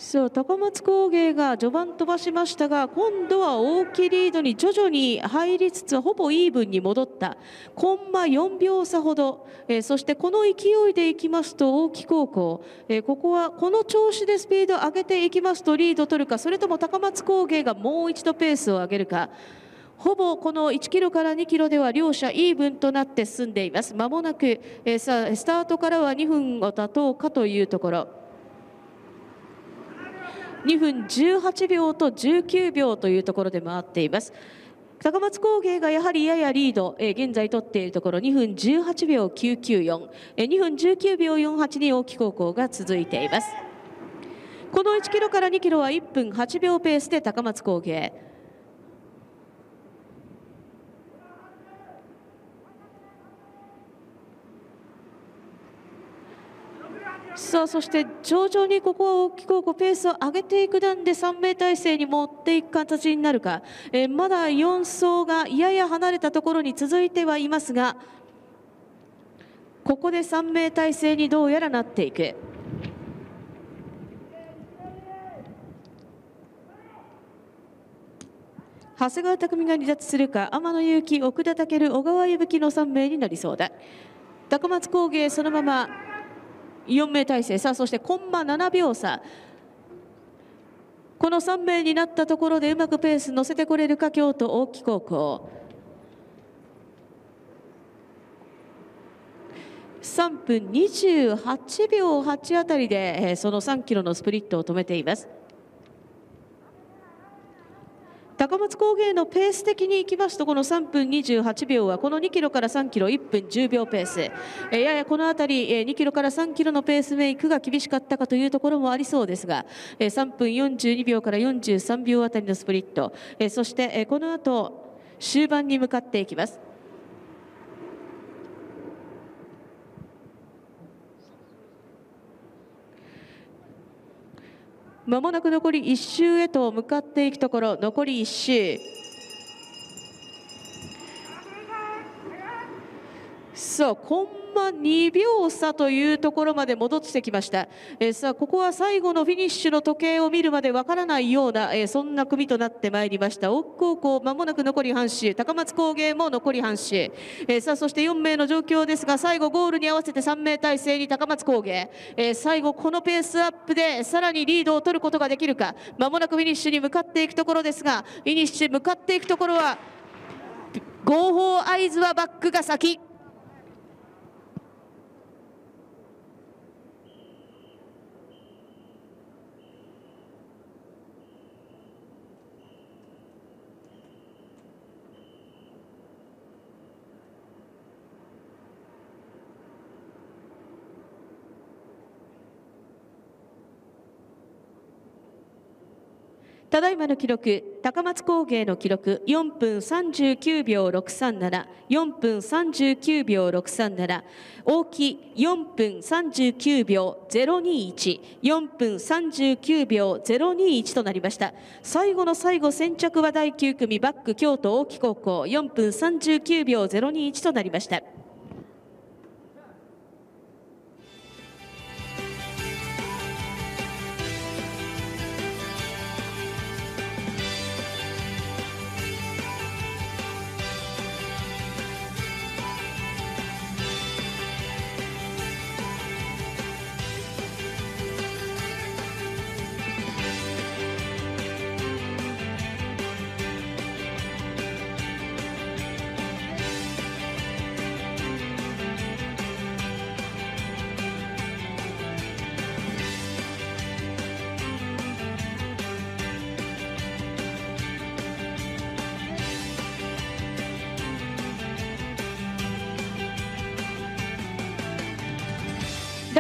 そう高松工芸が序盤飛ばしましたが今度は大きいリードに徐々に入りつつほぼイーブンに戻ったコンマ4秒差ほど、えー、そしてこの勢いでいきますと大木高校、えー、ここはこの調子でスピードを上げていきますとリード取るかそれとも高松工芸がもう一度ペースを上げるかほぼこの1キロから2キロでは両者イーブンとなって進んでいます。まもなく、えー、さスタートからは2分を経とうかというところ。2分18秒と19秒というところで回っています。高松工芸がやはりややリード、えー、現在取っているところ2分18秒994、えー、2分19秒48に大木高校が続いていますこの1キロから2キロは1分8秒ペースで高松工芸さあそして徐々にここは大きくペースを上げていく段で3名体制に持っていく形になるか、えー、まだ4走がやや離れたところに続いてはいますがここで3名体制にどうやらなっていく。長谷川匠が離脱するか天野祐希奥田健小川伊吹の3名になりそうだ高松工芸そのまま4名体制。さあそしてコンマ7秒差。この3名になったところでうまくペース乗せてこれるか京都大木高校。3分28秒8あたりでその3キロのスプリットを止めています。高松工芸のペース的にいきますとこの3分28秒はこの2キロから3キロ1分10秒ペース、ややこの辺り、え2キロから3キロのペースメイクが厳しかったかというところもありそうですが、え3分42秒から43秒あたりのスプリット、そして、この後終盤に向かっていきます。まもなく残り1周へと向かっていくところ残り1周。さあコンマ2秒差というところまで戻ってきました、えー、さあここは最後のフィニッシュの時計を見るまでわからないような、えー、そんな組となってまいりました。奥高校まもなく残り半周。高松工芸も残り半周、えー、さあそして4名の状況ですが最後ゴールに合わせて3名体制に高松工芸、え、最後このペースアップでさらにリードを取ることができるか。まもなくフィニッシュに向かっていくところですがフィニッシュ向かっていくところは合法合図はバックが先。ただいまの記録高松工芸の記録4分39秒637 4分39秒637大木4分39秒021 4分39秒021となりました。最後の最後先着は第9組バック京都大木高校4分39秒021となりました。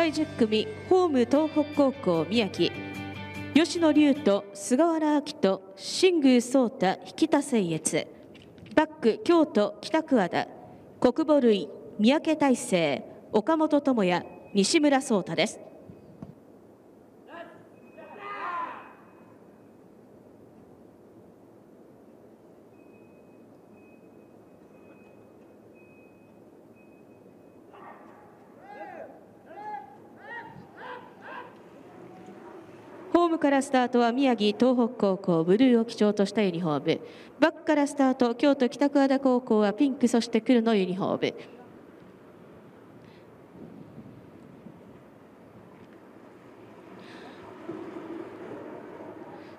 第10組ホーム東北高校宮城吉野龍と菅原明と新宮壮太引田誠越バック京都北桑田国母類三宅大成岡本智也西村聡太です。ホームからスタートは宮城東北高校ブルーを基調としたユニフォーム。バックからスタート京都北桑田高校はピンクそして黒のユニフォーム。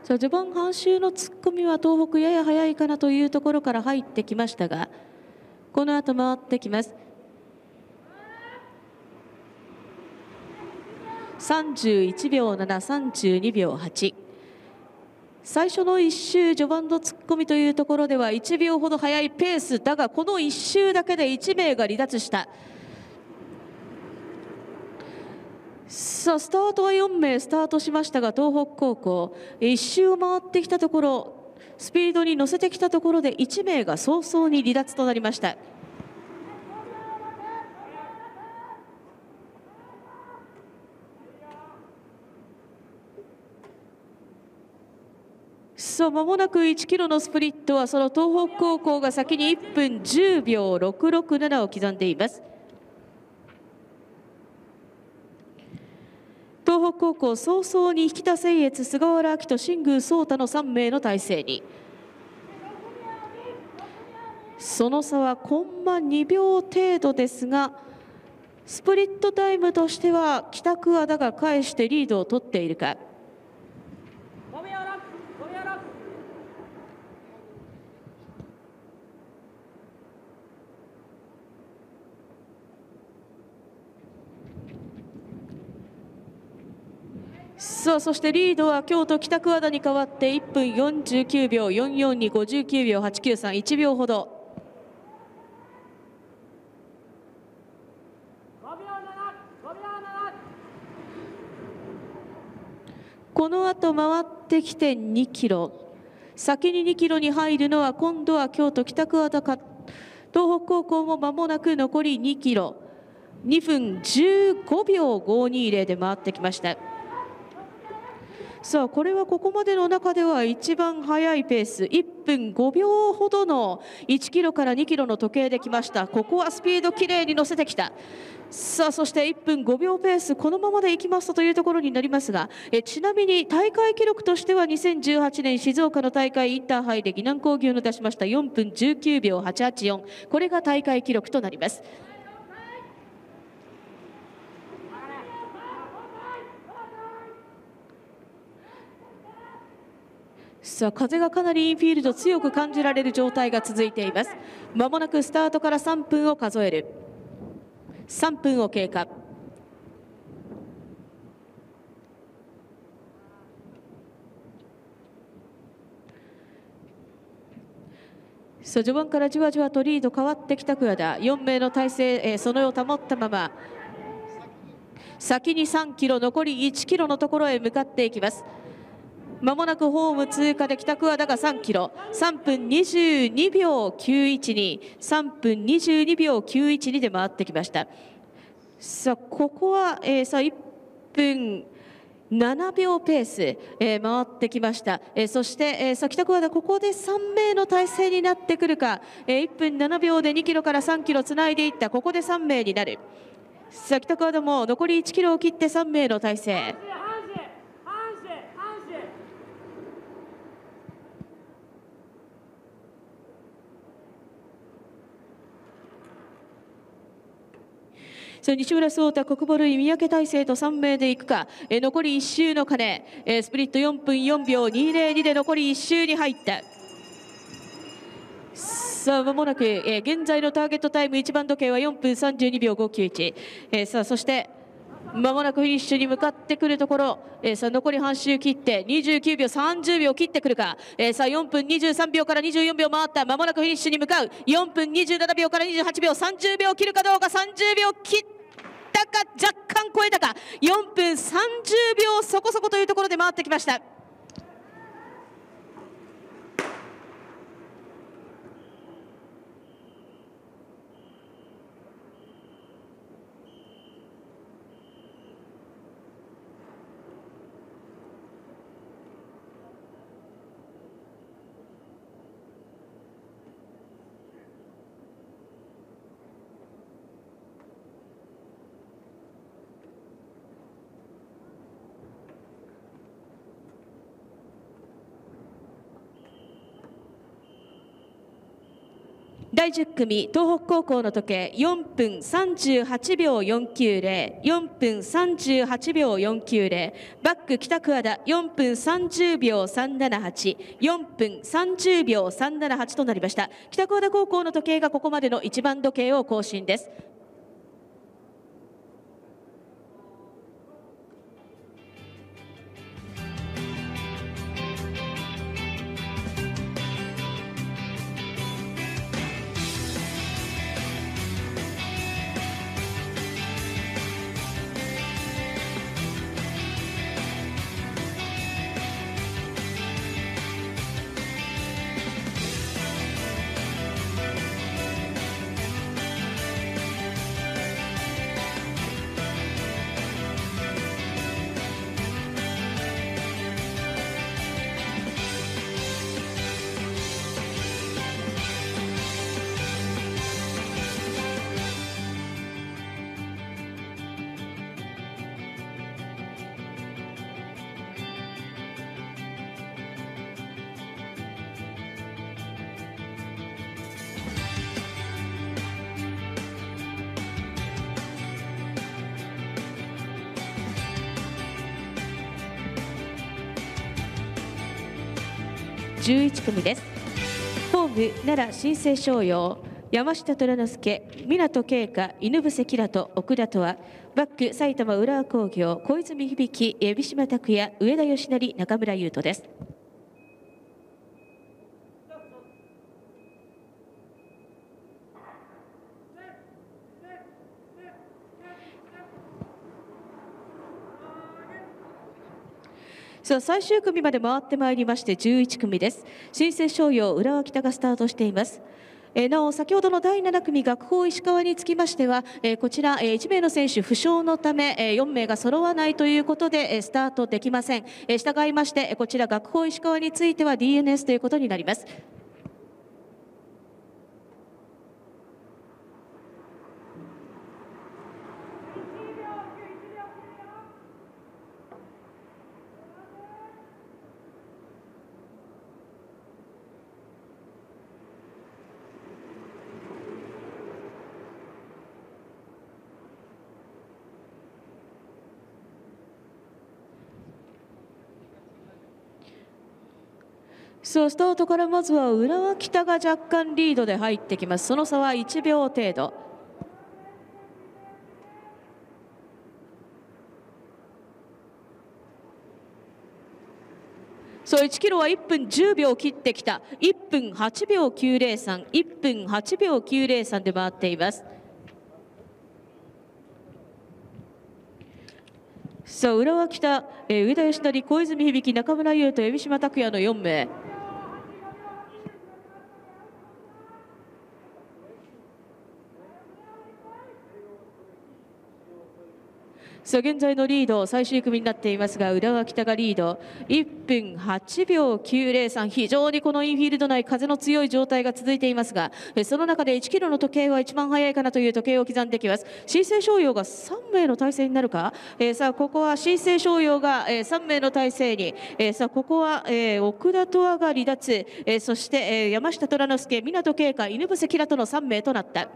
そさあ序盤半周の突っ込みは東北やや早いかなというところから入ってきましたがこの後回ってきます。31秒732秒8最初の1周序盤の突っ込みというところでは1秒ほど速いペースだがこの1周だけで1名が離脱した。さあスタートは4名スタートしましたが東北高校。1周を回ってきたところスピードに乗せてきたところで1名が早々に離脱となりました。さあ間もなく1キロのスプリットはその東北高校が先に1分10秒667を刻んでいます東北高校早々に引田誠越菅原明人新宮颯太の3名の体制にその差はコンマ2秒程度ですがスプリットタイムとしては北桑田が返してリードを取っているか。さあそしてリードは京都北桑田に代わって1分49秒44に59秒893 1秒ほど。この後回ってきて2キロ。先に2キロに入るのは今度は京都北桑田か東北高校も間もなく残り2キロ。2分15秒520で回ってきました。さあこれはここまでの中では一番速いペース。1分5秒ほどの1キロから2キロの時計できました。ここはスピードきれいに乗せてきた。さあそして1分5秒ペースこのままでいきますとというところになりますがえちなみに大会記録としては2018年静岡の大会インターハイで岐南工業の出しました。4分19秒884これが大会記録となります。さあ風がかなりインフィールド強く感じられる状態が続いています。まもなくスタートから3分を数える。3分を経過。さあ序盤からじわじわとリード変わってきた桑田4名の体勢、えー、そのを保ったまま。先に3キロ残り1キロのところへ向かっていきます。まもなくホーム通過で北桑田が3キロ。3分22秒91に3分22秒912で回ってきました。さあここは、えー、さあ1分7秒ペース、えー、回ってきました、えー、そして、えー、さあ北桑田ここで3名の体制になってくるか、えー、1分7秒で2キロから3キロつないでいった。ここで3名になる。さあ北桑田も残り1キロを切って3名の体制。そ西村壮太、国母類、三宅大成と3名でいくか、えー、残り1周の鐘、えー、スプリット4分4秒202で残り1周に入った。さあ、まもなく、えー、現在のターゲットタイム1番時計は4分32秒591。えー、さあ、そして、まもなくフィニッシュに向かってくるところ、えー、さあ残り半周切って29秒30秒切ってくるか、えー、さあ4分23秒から24秒回った。まもなくフィニッシュに向かう。4分27秒から28秒30秒切るかどうか。30秒切ったか若干超えたか。4分30秒そこそこというところで回ってきました。第10組東北高校の時計4分38秒490 4分38秒490バック北桑田4分30秒3784分30秒378となりました。北桑田高校の時計がここまでの一番時計を更新です。11組です。ホーム奈良新生商用山下虎之助湊慶香犬伏キラと奥田とはバック埼玉浦和工業小泉響海老島拓也上田義成中村優斗です。さあ最終組まで回ってまいりまして11組です。新生商用浦和北がスタートしています。えなお先ほどの第7組学法石川につきましては、えこちら、え1名の選手負傷のため、え4名が揃わないということで、えスタートできません、え従いましてこちら学法石川については DNS ということになります。そうスタートからまずは浦和北が若干リードで入ってきます。その差は1秒程度。そう1キロは1分10秒切ってきた。1分8秒903 1分8秒903で回っています。さあ浦和北、えー、上田義成小泉響中村優斗海老島拓也の4名。さあ現在のリード最終組になっていますが浦和北がリード。1分8秒903非常にこのインフィールド内風の強い状態が続いていますがその中で1キロの時計は一番速いかなという時計を刻んできます。新生商用が3名の体制になるか、えー、さあここは新生商用が、3名の体制に、えー、さあここは、奥田とが離脱、えー、そして、山下虎之助湊慶香犬伏キラとの3名となった。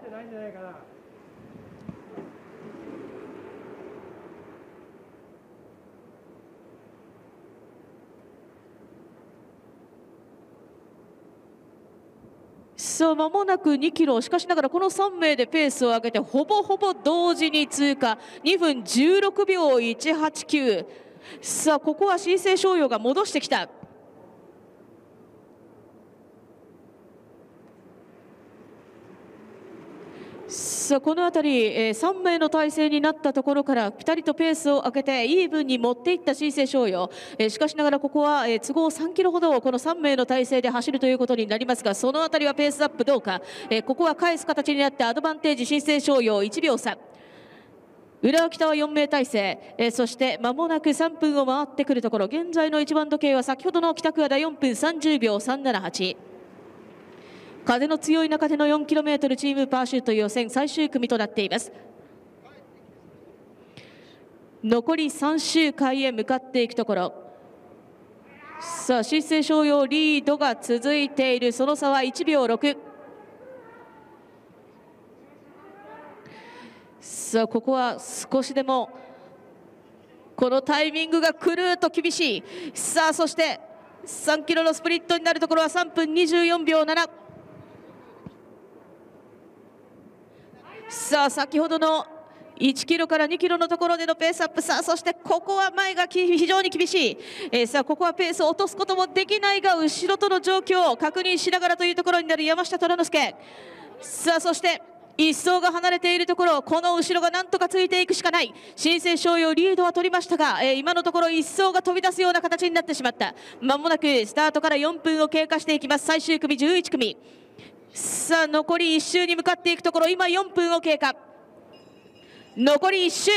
さあ間もなく2キロしかしながらこの3名でペースを上げてほぼほぼ同時に通過。2分16秒189さあここは新生商用が戻してきた。さあこの辺り、えー、3名の体制になったところからピタリとペースを上げてイーブンに持っていった新生商用、えー、しかしながらここは、えー、都合3キロほどこの3名の体制で走るということになりますがその辺りはペースアップどうか、え、ここは返す形になってアドバンテージ新生商用1秒差。浦和北は4名体制、え、そして間もなく3分を回ってくるところ。現在の一番時計は先ほどの北桑田4分30秒378。風の強い中での 4km チームパーシュート予選最終組となっています。残り3周回へ向かっていくところ。さあ新生商用リードが続いている。その差は1秒6さあここは少しでもこのタイミングがくるっと厳しい。さあそして3キロのスプリットになるところは3分24秒7さあ先ほどの1キロから2キロのところでのペースアップ。さあそしてここは前が非常に厳しい、えー、さあここはペースを落とすこともできないが後ろとの状況を確認しながらというところになる山下虎之介さあそして一走が離れているところこの後ろがなんとかついていくしかない。新生商用リードは取りましたが、えー、今のところ一走が飛び出すような形になってしまった。まもなくスタートから4分を経過していきます。最終組11組。さあ残り1周に向かっていくところ今4分を経過。残り1周。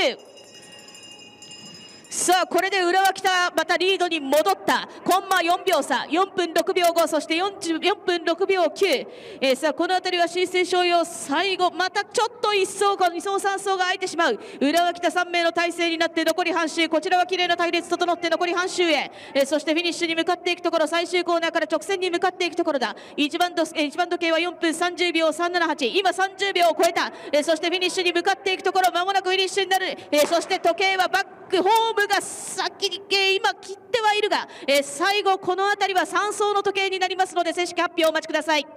さあこれで浦和北またリードに戻った。コンマ4秒差4分6秒5そして44分6秒9、えー、さあこの辺りは新生商用最後またちょっと1走か2走3走が空いてしまう。浦和北3名の体制になって残り半周。こちらは綺麗な隊列整って残り半周へ、えー、そしてフィニッシュに向かっていくところ最終コーナーから直線に向かっていくところだ。1番時,、えー、番時計は4分30秒378今30秒を超えた、えー、そしてフィニッシュに向かっていくところまもなくフィニッシュになる、えー、そして時計はバックホームが先に今切ってはいるが、えー、最後この辺りは3走の時計になりますので正式発表お待ちください。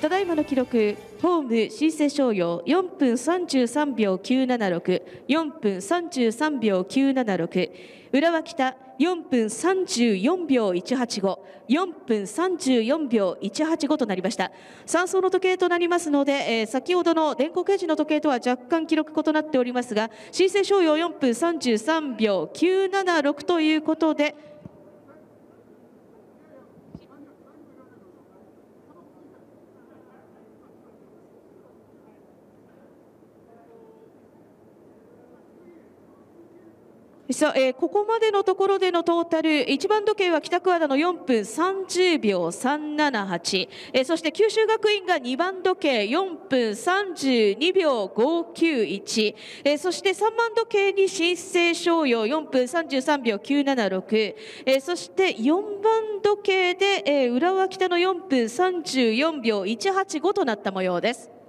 ただいまの記録ホーム新生商用4分33秒976 4分33秒976浦和北4分34秒185 4分34秒185となりました。3走の時計となりますので、えー、先ほどの電光掲示の時計とは若干記録異なっておりますが新生商用4分33秒976ということでさ、えー、ここまでのところでのトータル1番時計は北桑田の4分30秒378、えー、そして九州学院が2番時計4分32秒591、えー、そして3番時計に新生商用4分33秒976、えー、そして4番時計で、えー、浦和北の4分34秒185となった模様です。